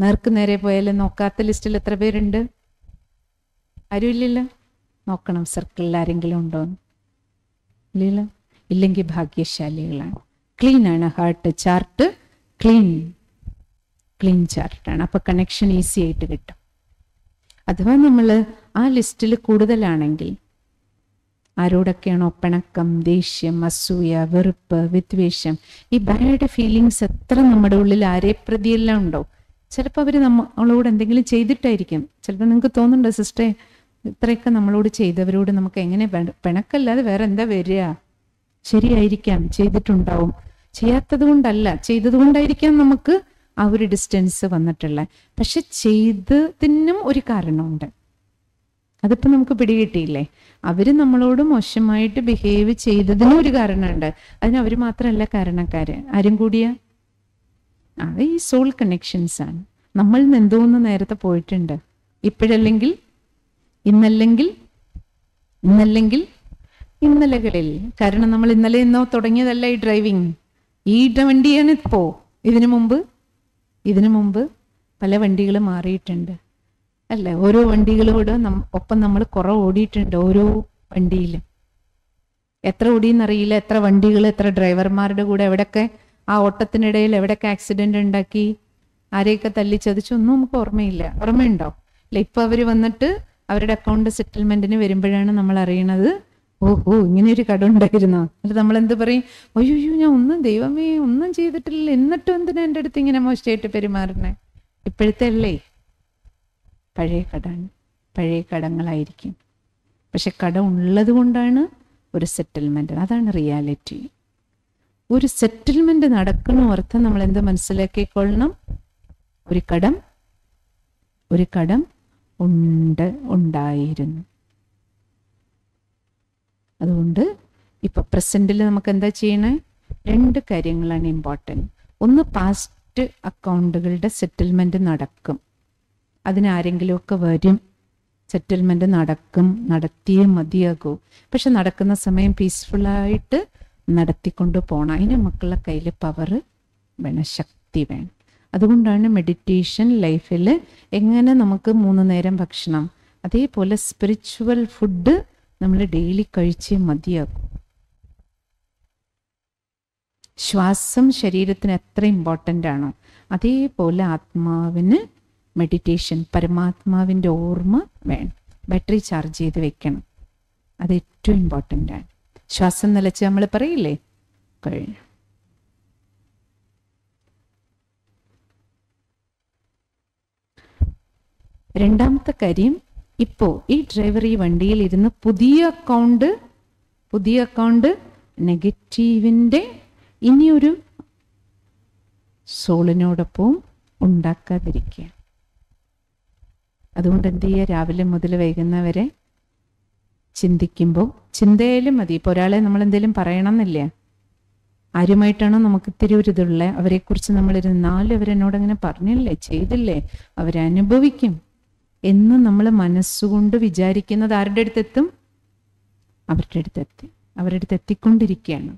നേർക്ക് നേരെ പോയാലും നോക്കാത്ത ലിസ്റ്റിൽ എത്ര പേരുണ്ട്? ആരുമില്ലല്ലോ? നോക്കണം സർക്കിളിൽ ആരെങ്കിലും ഉണ്ടോ ഇല്ലല്ലോ? ഇല്ലെങ്കിൽ ഭാഗ്യശാലികളാണ്. ക്ലീൻ ആണ് ഹാർട്ട് ചാർട്ട് ക്ലീൻ ക്ലീൻ ചാർട്ടാണ് അപ്പോൾ കണക്ഷൻ ഈസി ആയിട്ട് കിട്ടും. അഥവാ നമ്മൾ ആ ലിസ്റ്റിൽ കൂടുതലാണെങ്കിൽ ആരോടൊക്കെയാണോ പിണക്കം ദേഷ്യം അസൂയ വെറുപ്പ് വിദ്വേഷം ഈ ബാഡ് ഫീലിങ്സ് എത്ര നമ്മുടെ ഉള്ളിൽ ആരെ പ്രതിയെല്ലാം ഉണ്ടോ? ചിലപ്പോൾ അവർ നമ്മളോട് എന്തെങ്കിലും ചെയ്തിട്ടായിരിക്കും. ചിലപ്പോൾ നിങ്ങൾക്ക് തോന്നുന്നുണ്ടോ സിസ്റ്ററെ ഇത്രയൊക്കെ നമ്മളോട് ചെയ്തവരോട് നമുക്ക് എങ്ങനെ പിണ- പിണക്കല്ലാതെ വേറെ എന്താ വരിക? ശരിയായിരിക്കാം ചെയ്തിട്ടുണ്ടാവും. ചെയ്യാത്തത് കൊണ്ടല്ല ചെയ്തത് കൊണ്ടായിരിക്കാം നമുക്ക് ആ ഒരു ഡിസ്റ്റൻസ് വന്നിട്ടുള്ളത് പക്ഷെ ചെയ്തതിനും ഒരു കാരണമുണ്ട്. അതിപ്പോൾ നമുക്ക് പിടികിട്ടിയില്ലേ? അവർ നമ്മളോട് മോശമായിട്ട് ബിഹേവ് ചെയ്തതിനും ഒരു കാരണമുണ്ട്. അതിന് അവർ മാത്രമല്ല കാരണക്കാര്. ആരും കൂടിയാ? അത് ഈ സോൾ കണക്ഷൻസ് ആണ്. നമ്മൾ എന്തോന്ന് നേരത്തെ പോയിട്ടുണ്ട്? ഇപ്പോഴല്ലെങ്കിൽ ഇന്നല്ലെങ്കിൽ ഇന്നല്ലെങ്കിൽ ഇന്നലകളിൽ. കാരണം നമ്മൾ ഇന്നലെ ഇന്നോ തുടങ്ങിയതല്ല ഈ ഡ്രൈവിങ് ഈ വണ്ടിയാണ് ഇപ്പോ. ഇതിനു മുമ്പ് ഇതിനു മുമ്പ് പല വണ്ടികൾ മാറിയിട്ടുണ്ട്. അല്ലേ? ഓരോ വണ്ടികളോട് ഒപ്പം നമ്മൾ കുറെ ഓടിയിട്ടുണ്ട് ഓരോ വണ്ടിയിലും. എത്ര ഓടിയെന്നറിയില്ല. എത്ര വണ്ടികൾ എത്ര ഡ്രൈവർമാരുടെ കൂടെ എവിടെയൊക്കെ ആ ഓട്ടത്തിനിടയിൽ എവിടെയൊക്കെ ആക്സിഡന്റ് ഉണ്ടാക്കി ആരെയൊക്കെ തല്ലിച്ചതിച്ചു ഒന്നും നമുക്ക് ഓർമ്മയില്ല. ഓർമ്മയുണ്ടോ? അല്ല ഇപ്പൊ അവർ വന്നിട്ട് അവരുടെ അക്കൗണ്ട് സെറ്റിൽമെന്റിന് വരുമ്പോഴാണ് നമ്മൾ അറിയണത് ഓഹോ ഇങ്ങനെ ഒരു കട ഉണ്ടായിരുന്നോ? എന്നിട്ട് നമ്മൾ എന്ത് പറയും? അയ്യോ അയ്യോ ഞാൻ ഒന്നും ദൈവമേ ഒന്നും ചെയ്തിട്ടില്ല. എന്നിട്ടും എന്തിനാ എന്റെ അടുത്ത് ഇങ്ങനെ മോശമായിട്ട് പെരുമാറണേ ഇപ്പോഴത്തെ അല്ലേ? പഴയ കടാണ് പഴയ കടങ്ങളായിരിക്കും. പക്ഷെ കടം ഉള്ളത് കൊണ്ടാണ് ഒരു സെറ്റിൽമെന്റ് അതാണ് റിയാലിറ്റി ഒരു സെറ്റിൽമെന്റ് നടക്കണ അർത്ഥം നമ്മൾ എന്ത് മനസ്സിലാക്കിക്കൊള്ളണം? ഒരു കടം ഒരു കടം ഉണ്ട് ഉണ്ടായിരുന്നു. അതുകൊണ്ട് ഇപ്പൊ പ്രസന്റിൽ നമുക്ക് എന്താ ചെയ്യണേ? രണ്ട് കാര്യങ്ങളാണ് ഇമ്പോർട്ടന്റ് ഒന്ന് പാസ്റ്റ് അക്കൗണ്ടുകളുടെ സെറ്റിൽമെന്റ് നടക്കും. അതിനാരെങ്കിലുമൊക്കെ വരും. സെറ്റിൽമെന്റ് നടക്കും നടത്തിയേ മതിയാകൂ. പക്ഷെ നടക്കുന്ന സമയം പീസ്ഫുള്ളായിട്ട് നടത്തിക്കൊണ്ട് പോകണം അതിന് മക്കളുടെ കയ്യിൽ പവർ വേണം ശക്തി വേണം. അതുകൊണ്ടാണ് മെഡിറ്റേഷൻ ലൈഫിൽ എങ്ങനെ നമുക്ക് മൂന്ന് നേരം ഭക്ഷണം അതേപോലെ സ്പിരിച്വൽ ഫുഡ് നമ്മൾ ഡെയിലി കഴിച്ചേ മതിയാകും. ശ്വാസം ശരീരത്തിന് എത്ര ഇമ്പോർട്ടന്റ് ആണോ അതേപോലെ ആത്മാവിന് മെഡിറ്റേഷൻ പരമാത്മാവിന്റെ ഓർമ്മ വേണം. ബാറ്ററി ചാർജ് ചെയ്ത് വെക്കണം. അത് ഏറ്റവും ഇമ്പോർട്ടന്റ് ആണ്. ശ്വാസം നിലച്ച് നമ്മൾ പറയില്ലേ? കഴിഞ്ഞു രണ്ടാമത്തെ കാര്യം ഇപ്പോ ഈ ഡ്രൈവർ ഈ വണ്ടിയിൽ ഇരുന്ന് പുതിയ അക്കൗണ്ട് പുതിയ അക്കൗണ്ട് നെഗറ്റീവിന്റെ ഇനിയൊരു സോളിനോടൊപ്പം ഉണ്ടാക്കാതിരിക്കുക അതുകൊണ്ട് എന്ത് ചെയ്യുക? രാവിലെ മുതൽ വൈകുന്നവരെ വരെ ചിന്തിക്കുമ്പോൾ ചിന്തയിലും മതി. ഇപ്പോൾ ഒരാളെ നമ്മൾ എന്തെങ്കിലും പറയണമെന്നില്ല? ആരുമായിട്ടാണോ നമുക്ക് ഇത്തിരി ഒരു ഇതുള്ളത് അവരെക്കുറിച്ച് നമ്മൾ ഇരുന്നാലും അവരെന്നോട് അങ്ങനെ പറഞ്ഞില്ലേ? ചെയ്തില്ലേ? അവരനുഭവിക്കും. എന്ന് നമ്മൾ മനസ്സുകൊണ്ട് വിചാരിക്കുന്നത് ആരുടെ അടുത്തെത്തും? അവരുടെ അടുത്തെത്തി. അവരുടെ അടുത്ത് എത്തിക്കൊണ്ടിരിക്കുകയാണ്.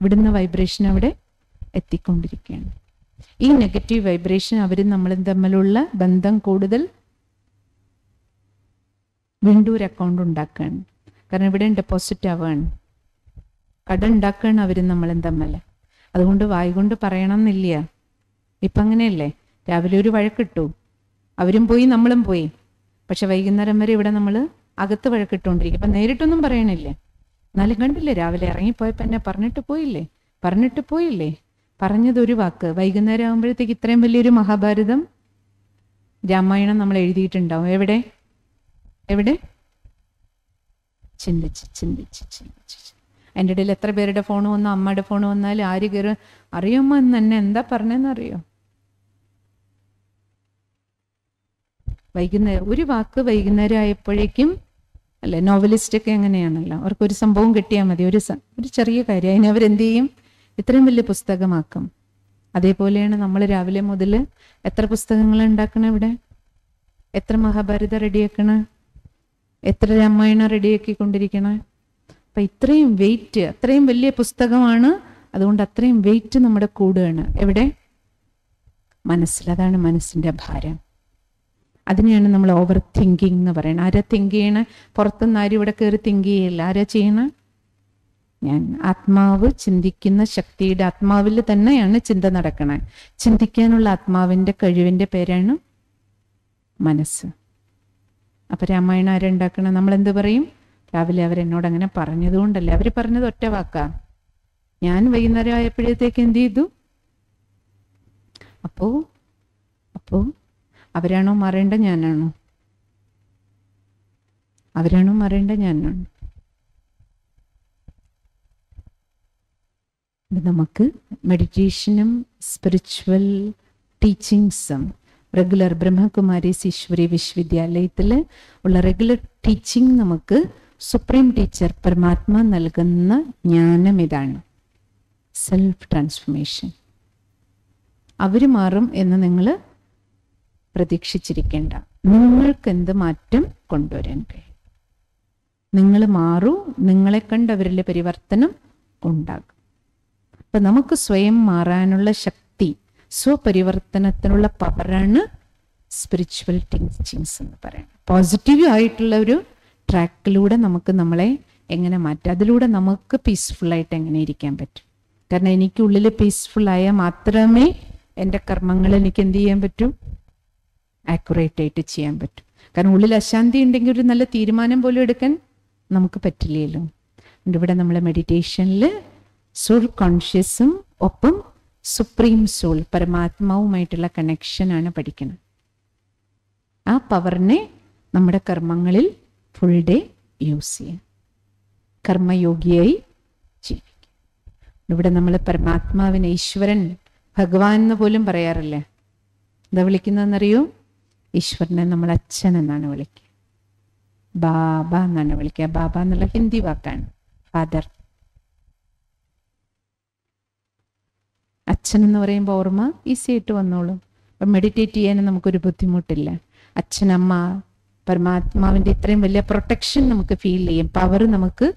ഇവിടുന്ന് വൈബ്രേഷൻ അവിടെ എത്തിക്കൊണ്ടിരിക്കുകയാണ്. ഈ നെഗറ്റീവ് വൈബ്രേഷൻ അവരും നമ്മളും തമ്മിലുള്ള ബന്ധം കൂടുതൽ വീണ്ടും ഒരു അക്കൗണ്ട് ഉണ്ടാക്കുകയാണ് കാരണം ഇവിടെ ഡെപ്പോസിറ്റ് ആവുകയാണ് കട ഉണ്ടാക്കുകയാണ് അവരും നമ്മളും തമ്മിൽ. അതുകൊണ്ട് വായികൊണ്ട് പറയണം എന്നില്ല ഇപ്പം അങ്ങനെയല്ലേ? രാവിലെ ഒരു വഴക്കിട്ടു. അവരും പോയി നമ്മളും പോയി. പക്ഷെ വൈകുന്നേരം വരെ ഇവിടെ നമ്മൾ അകത്ത് വഴക്കിട്ടുകൊണ്ടിരിക്കും. അപ്പം നേരിട്ടൊന്നും പറയണില്ലേ. എന്നാലും കണ്ടില്ലേ രാവിലെ ഇറങ്ങിപ്പോയപ്പോൾ എന്നെ പറഞ്ഞിട്ട് പോയില്ലേ? പറഞ്ഞിട്ട് പോയില്ലേ? പറഞ്ഞത് ഒരു വാക്ക്. വൈകുന്നേരം ആകുമ്പോഴത്തേക്ക് ഇത്രയും വലിയൊരു മഹാഭാരതം രാമായണം നമ്മൾ എഴുതിയിട്ടുണ്ടാവും. എവിടെ? എവിടെ? ചിന്തിച്ച് ചിന്തിച്ച് ചിന്തിച്ച് അതിന്റെ ഇടയിൽ എത്ര പേരുടെ ഫോൺ വന്നു അമ്മയുടെ ഫോൺ വന്നാലും ആര് കയറി അറിയുമോ എന്ന് എന്നെ? എന്താ പറഞ്ഞതെന്ന് അറിയോ? വൈകുന്നേരം ഒരു വാക്ക് വൈകുന്നേരം ആയപ്പോഴേക്കും അല്ലെ നോവലിസ്റ്റൊക്കെ എങ്ങനെയാണല്ലോ? അവർക്കൊരു സംഭവം കിട്ടിയാൽ മതി. ഒരു ഒരു ചെറിയ കാര്യം. അതിനെ അവരെന്ത് ചെയ്യും? ഇത്രയും വലിയ പുസ്തകമാക്കും. അതേപോലെയാണ് നമ്മൾ രാവിലെ മുതൽ എത്ര പുസ്തകങ്ങൾ ഉണ്ടാക്കണം ഇവിടെ? എത്ര മഹാഭാരത റെഡിയാക്കണ എത്ര രാമായണ റെഡിയാക്കിക്കൊണ്ടിരിക്കണേ? അപ്പം ഇത്രയും വെയിറ്റ് അത്രയും വലിയ പുസ്തകമാണ്. അതുകൊണ്ട് അത്രയും വെയിറ്റ് നമ്മുടെ കൂടുകയാണ് എവിടെ? മനസ്സിൽ. അതാണ് മനസ്സിന്റെ ഭാരം. അതിനെയാണ് നമ്മൾ ഓവർ തിങ്കിങ് എന്ന് പറയുന്നത്. ആരാ തിങ്ക് ചെയ്യണേ? പുറത്തുനിന്ന് ആരും ഇവിടെ കയറി തിങ്ക് ചെയ്യില്ല? ആരാ ചെയ്യണ? ഞാൻ. ആത്മാവ് ചിന്തിക്കുന്ന ശക്തിയുടെ ആത്മാവിൽ തന്നെയാണ് ചിന്ത നടക്കണേ. ചിന്തിക്കാനുള്ള ആത്മാവിന്റെ കഴിവിന്റെ പേരാണ് മനസ്സ്. അപ്പൊ രാമായണം ആരുണ്ടാക്കണം? നമ്മൾ എന്ത് പറയും? രാവിലെ അവരെന്നോട് അങ്ങനെ പറഞ്ഞതുകൊണ്ടല്ലേ. അവർ പറഞ്ഞത് ഒറ്റ വാക്കാ. ഞാൻ വൈകുന്നേരം ആയപ്പോഴത്തേക്ക് എന്ത് ചെയ്തു? അപ്പോ അപ്പോ അവരാണോ മാറേണ്ട ഞാനാണോ? അവരാണോ മാറേണ്ട ഞാനാണോ? നമുക്ക് മെഡിറ്റേഷനും സ്പിരിച്വൽ ടീച്ചിങ്സും റെഗുലർ ബ്രഹ്മകുമാരി ഈശ്വരി വിശ്വവിദ്യാലയത്തിൽ ഉള്ള റെഗുലർ ടീച്ചിങ് നമുക്ക് സുപ്രീം ടീച്ചർ പരമാത്മ നൽകുന്ന ജ്ഞാനം ഇതാണ്. സെൽഫ് ട്രാൻസ്ഫർമേഷൻ അവർ മാറും എന്ന് നിങ്ങൾ പ്രതീക്ഷിച്ചിരിക്കേണ്ട. നിങ്ങൾക്ക് എന്ത് മാറ്റം കൊണ്ടുവരാൻ കഴിയും? നിങ്ങൾ മാറൂ നിങ്ങളെ കണ്ട് അവരിലെ പരിവർത്തനം ഉണ്ടാകും. അപ്പൊ നമുക്ക് സ്വയം മാറാനുള്ള ശക്തി സ്വപരിവർത്തനത്തിനുള്ള പവറാണ് സ്പിരിച്വൽ ടീച്ചിങ്സ് എന്ന് പറയുന്നത്. പോസിറ്റീവ് ആയിട്ടുള്ള ഒരു ട്രാക്കിലൂടെ നമുക്ക് നമ്മളെ എങ്ങനെ മാറ്റാം? അതിലൂടെ നമുക്ക് പീസ്ഫുള്ളായിട്ട് എങ്ങനെ ഇരിക്കാൻ പറ്റും? കാരണം എനിക്കുള്ളിൽ പീസ്ഫുള്ളായാൽ മാത്രമേ എന്റെ കർമ്മങ്ങൾ എനിക്ക് എന്ത് ചെയ്യാൻ പറ്റൂ? ആക്യുറേറ്റ് ആയിട്ട് ചെയ്യാൻ പറ്റും. കാരണം ഉള്ളിൽ അശാന്തി ഉണ്ടെങ്കിൽ ഒരു നല്ല തീരുമാനം പോലും എടുക്കാൻ നമുക്ക് പറ്റില്ലല്ലോ. ഇവിടെ നമ്മൾ മെഡിറ്റേഷനിൽ സോൾ കോൺഷ്യസും ഒപ്പം സുപ്രീം സോൾ പരമാത്മാവുമായിട്ടുള്ള കണക്ഷനാണ് പഠിക്കുന്നത് ആ പവറിനെ നമ്മുടെ കർമ്മങ്ങളിൽ ഫുൾ ഡേ യൂസ് ചെയ്യാം കർമ്മയോഗിയായി ജീവിക്കും ഇവിടെ നമ്മൾ പരമാത്മാവിനെ ഈശ്വരൻ ഭഗവാൻ എന്ന് പോലും പറയാറില്ലേ? എന്താ വിളിക്കുന്നതെന്നറിയോ? ഈശ്വരനെ നമ്മൾ അച്ഛൻ എന്നാണ് വിളിക്കുക. ബാബ എന്നാണ് വിളിക്കുക. ബാബ എന്നുള്ള ഹിന്ദി വാക്കാണ്. ഫാദർ അച്ഛൻ എന്ന് പറയുമ്പോൾ ഓർമ്മ ഈസി ആയിട്ട് വന്നോളും. അപ്പം മെഡിറ്റേറ്റ് ചെയ്യാനും നമുക്കൊരു ബുദ്ധിമുട്ടില്ല. അച്ഛനമ്മ പരമാത്മാവിന്റെ ഇത്രയും വലിയ പ്രൊട്ടക്ഷൻ നമുക്ക് ഫീൽ ചെയ്യും. പവർ നമുക്ക്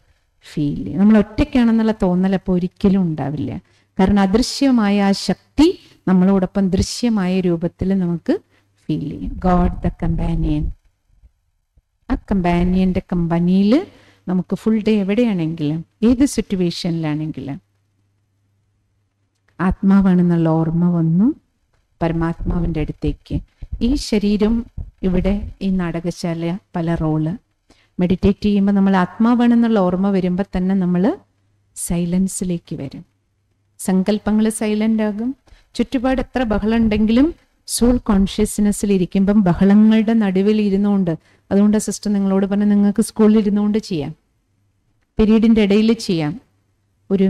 ഫീൽ ചെയ്യും. നമ്മൾ ഒറ്റയ്ക്കാണെന്നുള്ള തോന്നൽ അപ്പോൾ ഒരിക്കലും ഉണ്ടാവില്ല. കാരണം അദൃശ്യമായ ആ ശക്തി നമ്മളോടൊപ്പം ദൃശ്യമായ രൂപത്തിൽ നമുക്ക് ഫീൽ ചെയ്യും. ഗോഡ് ദ കമ്പാനിയൻ ആ കമ്പാനിയന്റെ കമ്പനിയിൽ നമുക്ക് ഫുൾ ഡേ എവിടെയാണെങ്കിലും ഏത് സിറ്റുവേഷനിലാണെങ്കിലും ആത്മാവാണെന്നുള്ള ഓർമ്മ വന്നു. പരമാത്മാവിന്റെ അടുത്തേക്ക്. ഈ ശരീരം ഇവിടെ ഈ നാടകശാല പല റോൾ മെഡിറ്റേറ്റ് ചെയ്യുമ്പോൾ നമ്മൾ ആത്മാവാണെന്നുള്ള ഓർമ്മ വരുമ്പോൾ തന്നെ നമ്മൾ സൈലൻസിലേക്ക് വരും. സങ്കല്പങ്ങൾ സൈലന്റ് ആകും. ചുറ്റുപാട് എത്ര ബഹളം ഉണ്ടെങ്കിലും സോൾ കോൺഷ്യസ്നെസ്സിൽ ഇരിക്കുമ്പം ബഹളങ്ങളുടെ നടുവിൽ ഇരുന്നുകൊണ്ട് അതുകൊണ്ട് സിസ്റ്റർ നിങ്ങളോട് പറഞ്ഞ് നിങ്ങൾക്ക് സ്കൂളിൽ ഇരുന്നുകൊണ്ട് ചെയ്യാം. പീരീഡിന്റെ ഇടയിൽ ചെയ്യാം. ഒരു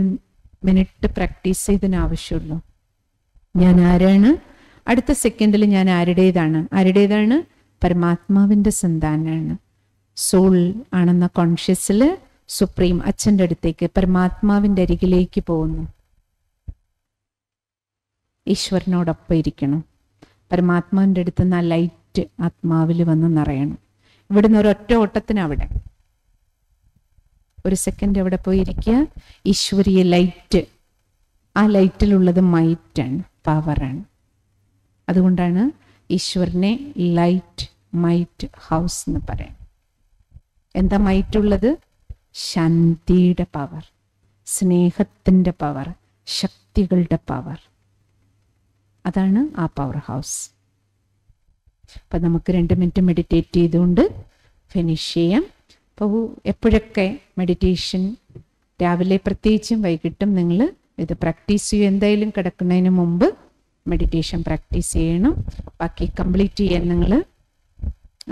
മിനിറ്റ് പ്രാക്ടീസ് ചെയ്തതിന് ആവശ്യമുള്ളൂ. ഞാൻ ആരാണ്? അടുത്ത സെക്കൻഡിൽ ഞാൻ ആരുടേതാണ്? ആരുടേതാണ്? പരമാത്മാവിന്റെ സന്താനാണ്. സോൾ ആണെന്ന കോൺഷ്യസിൽ സുപ്രീം അച്ഛന്റെ അടുത്തേക്ക് പരമാത്മാവിന്റെ അരികിലേക്ക് പോകുന്നു. ഈശ്വരനോടൊപ്പം ഇരിക്കണം. പരമാത്മാവിന്റെ അടുത്ത് നിന്ന് ആ ലൈറ്റ് ആത്മാവിൽ വന്ന് നിറയണം. ഇവിടുന്ന് ഒരൊറ്റ ഓട്ടത്തിന് അവിടെ. ഒരു സെക്കൻഡ് അവിടെ പോയി ഇരിക്കുക ഈശ്വരീയ ലൈറ്റ് ആ ലൈറ്റിലുള്ളത് മൈറ്റാണ് പവറാണ് അതുകൊണ്ടാണ് ഈശ്വരനെ ലൈറ്റ് മൈറ്റ് ഹൗസ് എന്ന് പറയാം. എന്താ മൈറ്റ് ഉള്ളത്? ശാന്തിയുടെ പവർ സ്നേഹത്തിന്റെ പവർ ശക്തികളുടെ പവർ അതാണ് ആ പവർ ഹൗസ് അപ്പം നമുക്ക് രണ്ട് മിനിറ്റ് മെഡിറ്റേറ്റ് ചെയ്തുകൊണ്ട് ഫിനിഷ് ചെയ്യാം. അപ്പോൾ എപ്പോഴൊക്കെ മെഡിറ്റേഷൻ രാവിലെ പ്രത്യേകിച്ചും വൈകിട്ടും നിങ്ങൾ ഇത് പ്രാക്ടീസ് ചെയ്യും എന്തായാലും കിടക്കുന്നതിന് മുമ്പ് മെഡിറ്റേഷൻ പ്രാക്ടീസ് ചെയ്യണം. ബാക്കി കംപ്ലീറ്റ് ചെയ്യാൻ നിങ്ങൾ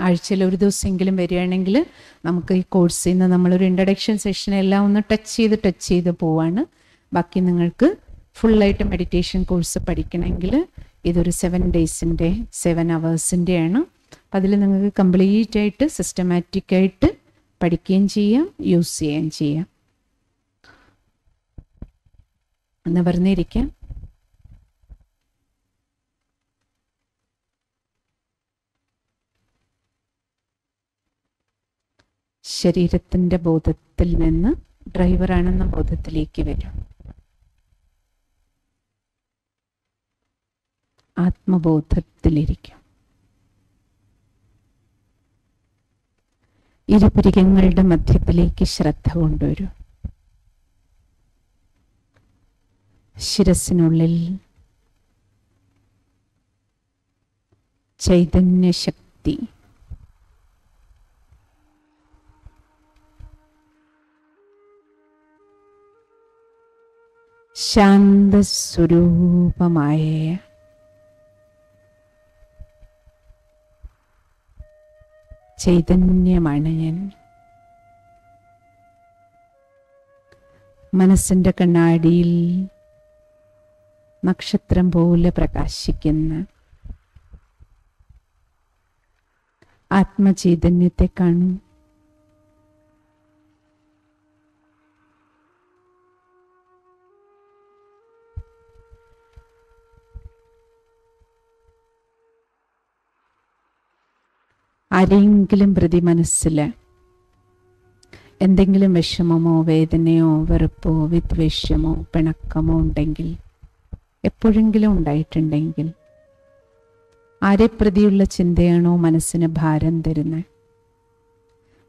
ആഴ്ചയിൽ ഒരു ദിവസമെങ്കിലും വരികയാണെങ്കിൽ നമുക്ക് ഈ കോഴ്സിൽ നിന്ന് നമ്മളൊരു ഇൻട്രഡക്ഷൻ സെഷൻ എല്ലാം ഒന്ന് ടച്ച് ചെയ്ത് ടച്ച് ചെയ്ത് പോവാണ്. ബാക്കി നിങ്ങൾക്ക് ഫുള്ളായിട്ട് മെഡിറ്റേഷൻ കോഴ്സ് പഠിക്കണമെങ്കിൽ ഇതൊരു സെവൻ ഡേയ്സിന്റെ സെവൻ അവേഴ്സിന്റെയാണ് അപ്പം അതിൽ നിങ്ങൾക്ക് കംപ്ലീറ്റ് ആയിട്ട് സിസ്റ്റമാറ്റിക് ആയിട്ട് പഠിക്കുകയും ചെയ്യാം യൂസ് ചെയ്യുകയും ചെയ്യാം. പറഞ്ഞിരിക്കാം. ശരീരത്തിന്റെ ബോധത്തിൽ നിന്ന് ഡ്രൈവറാണെന്ന ബോധത്തിലേക്ക് വരും. ആത്മബോധത്തിലിരിക്കും. ഇരുപുരികങ്ങളുടെ മധ്യത്തിലേക്ക് ശ്രദ്ധ കൊണ്ടുവരൂ. ശിരസിനുള്ളിൽ ചൈതന്യശക്തി. ശാന്തസ്വരൂപമായ ചൈതന്യമാണ് ഞാൻ. മനസ്സിന്റെ കണ്ണാടിയിൽ നക്ഷത്രം പോലെ പ്രകാശിക്കുന്ന ആത്മചൈതന്യത്തെ കാണും. ആരെങ്കിലും പ്രതി മനസ്സിൽ എന്തെങ്കിലും വിഷമമോ വേദനയോ വെറുപ്പോ വിദ്വേഷമോ പിണക്കമോ ഉണ്ടെങ്കിൽ എപ്പോഴെങ്കിലും ഉണ്ടായിട്ടുണ്ടെങ്കിൽ ആരെ പ്രതിയുള്ള ചിന്തയാണോ മനസ്സിന് ഭാരം തരുന്നത്?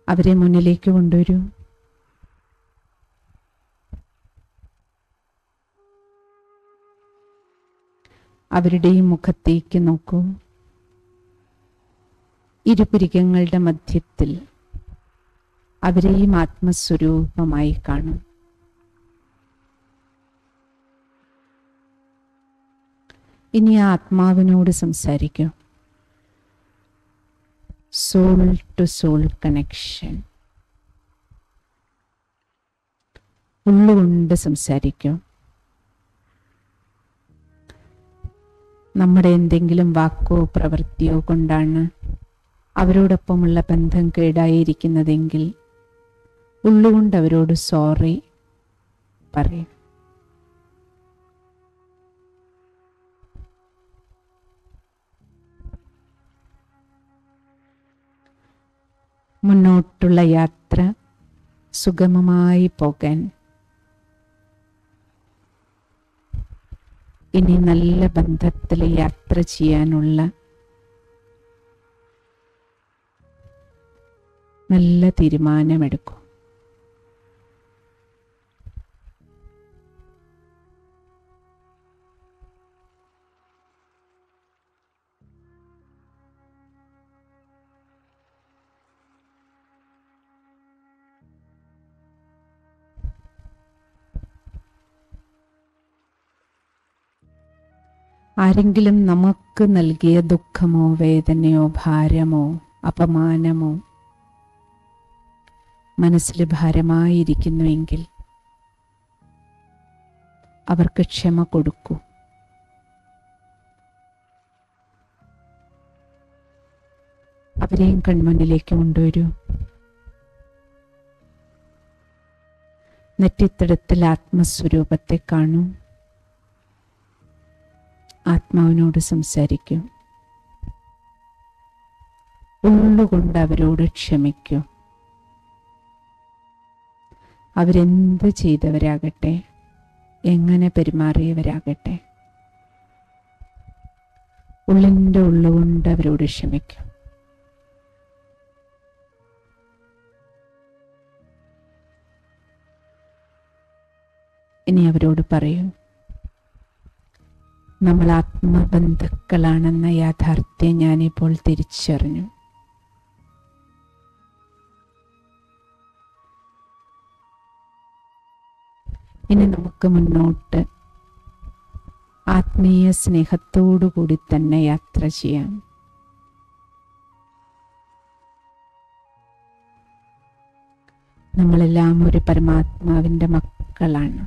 അവരെ മുന്നിലേക്ക് കൊണ്ടുവരൂ. അവരുടെയും മുഖത്തേക്ക് നോക്കൂ. ഇരുപുരികങ്ങളുടെ മധ്യത്തിൽ അവരെയും ആത്മസ്വരൂപമായി കാണും. ഇനി ആ ആത്മാവിനോട് സംസാരിക്കൂ. സോൾ ടു സോൾ കണക്ഷൻ ഉള്ളുകൊണ്ട് സംസാരിക്കൂ. നമ്മുടെ എന്തെങ്കിലും വാക്കോ പ്രവൃത്തിയോ കൊണ്ടാണ് അവരോടൊപ്പമുള്ള ബന്ധം കേടായിരിക്കുന്നതെങ്കിൽ ഉള്ളുകൊണ്ട് അവരോട് സോറി പറയും. മുന്നോട്ടുള്ള യാത്ര സുഗമമായി പോകാൻ ഇനി നല്ല ബന്ധത്തിൽ യാത്ര ചെയ്യാനുള്ള നല്ല തീരുമാനമെടുക്കും. ആരെങ്കിലും നമുക്ക് നൽകിയ ദുഃഖമോ വേദനയോ ഭാരമോ അപമാനമോ മനസ്സിൽ ഭാരമായിരിക്കുന്നുവെങ്കിൽ അവർക്ക് ക്ഷമ കൊടുക്കൂ. അവരെയും കൺമുന്നിലേക്ക് കൊണ്ടുവരൂ. നെറ്റിത്തടത്തിൽ ആത്മസ്വരൂപത്തെ കാണൂ. ആത്മാവിനോട് സംസാരിക്കൂ. ഉള്ളുകൊണ്ട് അവരോട് ക്ഷമിക്കൂ. അവരെന്ത് ചെയ്തവരാകട്ടെ? എങ്ങനെ പെരുമാറിയവരാകട്ടെ? ഉള്ളിന്റെ ഉള്ളുകൊണ്ട് അവരോട് ക്ഷമിക്കും. ഇനി അവരോട് പറയൂ നമ്മൾ ആത്മബന്ധുക്കളാണെന്ന യാഥാർത്ഥ്യം ഞാനിപ്പോൾ തിരിച്ചറിഞ്ഞു. ഇനി നമുക്ക് മുന്നോട്ട് ആത്മീയ സ്നേഹത്തോടു കൂടി തന്നെ യാത്ര ചെയ്യാം. നമ്മളെല്ലാം ഒരു പരമാത്മാവിന്റെ മക്കളാണ്.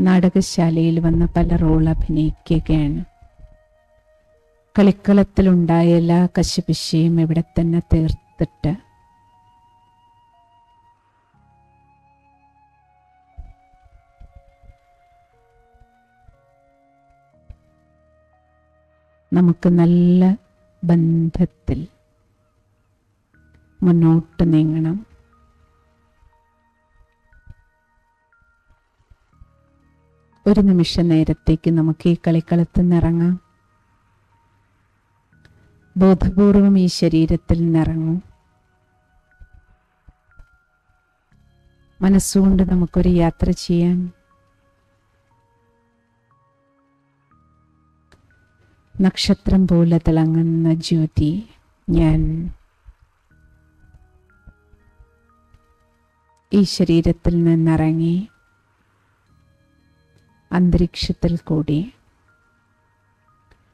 നാടകശാലയിൽ വന്ന പല റോൾ അഭിനയിക്കുകയാണ്. കളിക്കളത്തിലുണ്ടായ എല്ലാ കശപിശയും ഇവിടെ തന്നെ തീർത്തിട്ട് നമുക്ക് നല്ല ബന്ധത്തിൽ മുന്നോട്ട് നീങ്ങണം. ഒരു നിമിഷ നേരത്തേക്ക് നമുക്ക് ഈ കളിക്കളത്തിൽ നിന്നിറങ്ങാം ബോധപൂർവം ഈ ശരീരത്തിൽ നിറങ്ങും മനസ്സുകൊണ്ട് നമുക്കൊരു യാത്ര ചെയ്യാം നക്ഷത്രം പോലെ തിളങ്ങുന്ന ജ്യോതി ഞാൻ ഈ ശരീരത്തിൽ നിന്നിറങ്ങി അന്തരീക്ഷത്തിൽ കൂടി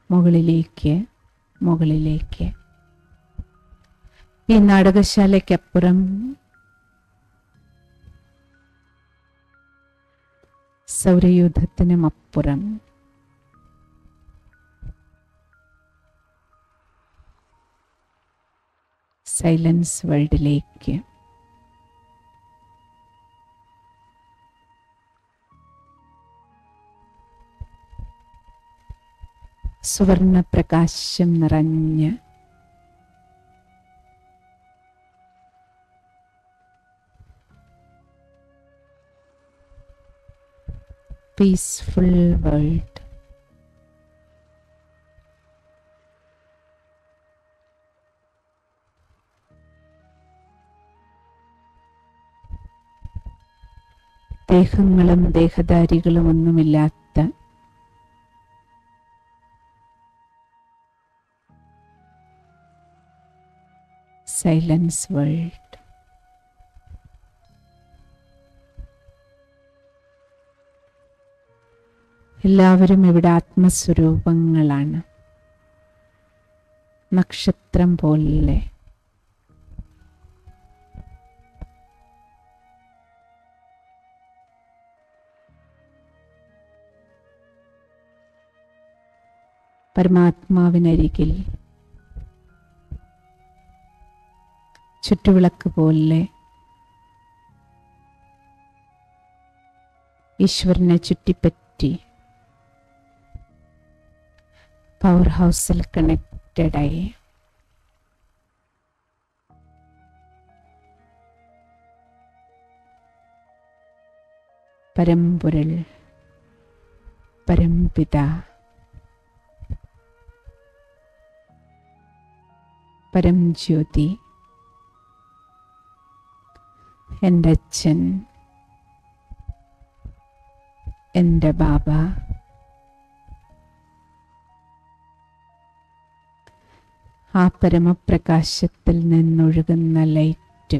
മുകളിലേക്ക് മുകളിലേക്ക്. ഈ നാടകശാലയ്ക്കപ്പുറം സൗരയൂഥത്തിനും അപ്പുറം. സൈലൻസ് വേൾഡിലേക്ക്. സുവർണ പ്രകാശം നിറഞ്ഞ് പീസ്ഫുൾ വേൾഡ് ദേഹങ്ങളും ദേഹധാരികളും ഒന്നുമില്ലാത്ത സൈലൻസ് വേൾഡ് എല്ലാവരും ഇവിടെ ആത്മസ്വരൂപങ്ങളാണ്. നക്ഷത്രം പോലെ. പരമാത്മാവിനരികിൽ ചുറ്റുവിളക്ക് പോലെ ഈശ്വരനെ ചുറ്റിപ്പറ്റി പവർ ഹൗസിൽ കണക്റ്റഡായി പരമ്പുരൽ പരംപിത പരംജ്യോതി എന്റെ അച്ഛൻ എന്റെ ബാബ ആ പരമപ്രകാശത്തിൽ നിന്നൊഴുകുന്ന ലൈറ്റ്.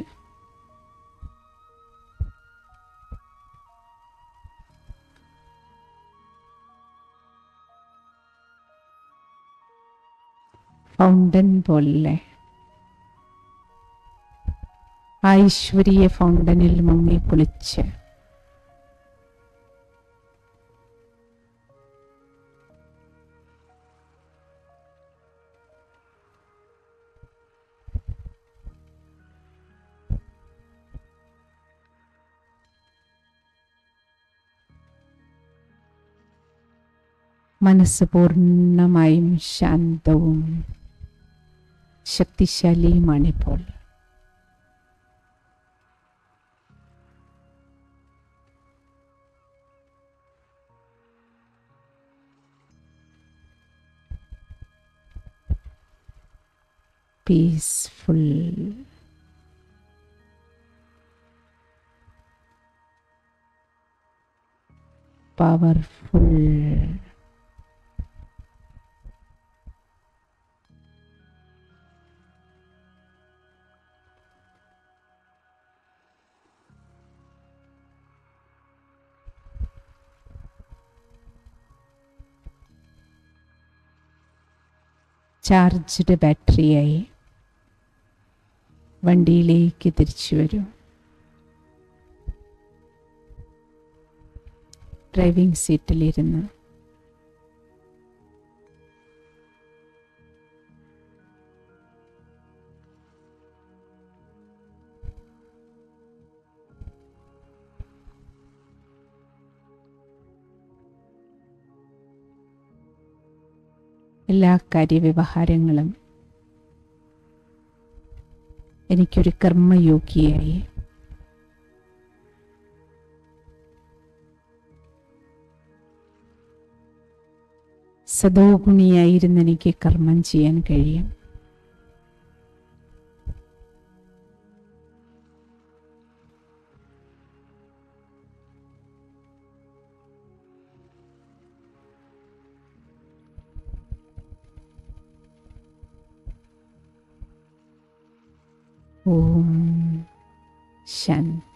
ഫൗണ്ടൻ പോലെ. ഐശ്വര്യ ഫൗണ്ടനിൽ മുങ്ങി കുളിച്ച്. മനസ്സ് പൂർണമായും ശാന്തവും ശക്തിശാലിയുമാണിപ്പോൾ peaceful. Powerful. charged battery. വണ്ടിയിലേക്ക് തിരിച്ചു വരൂ. ഡ്രൈവിംഗ് സീറ്റിലിരുന്ന്. എല്ലാ കാര്യവ്യവഹാരങ്ങളും എനിക്കൊരു കർമ്മയോഗിയായി. സദോഗുണിയായിരുന്ന് എനിക്ക് കർമ്മം ചെയ്യാൻ കഴിയും. ஓம் சாந்தி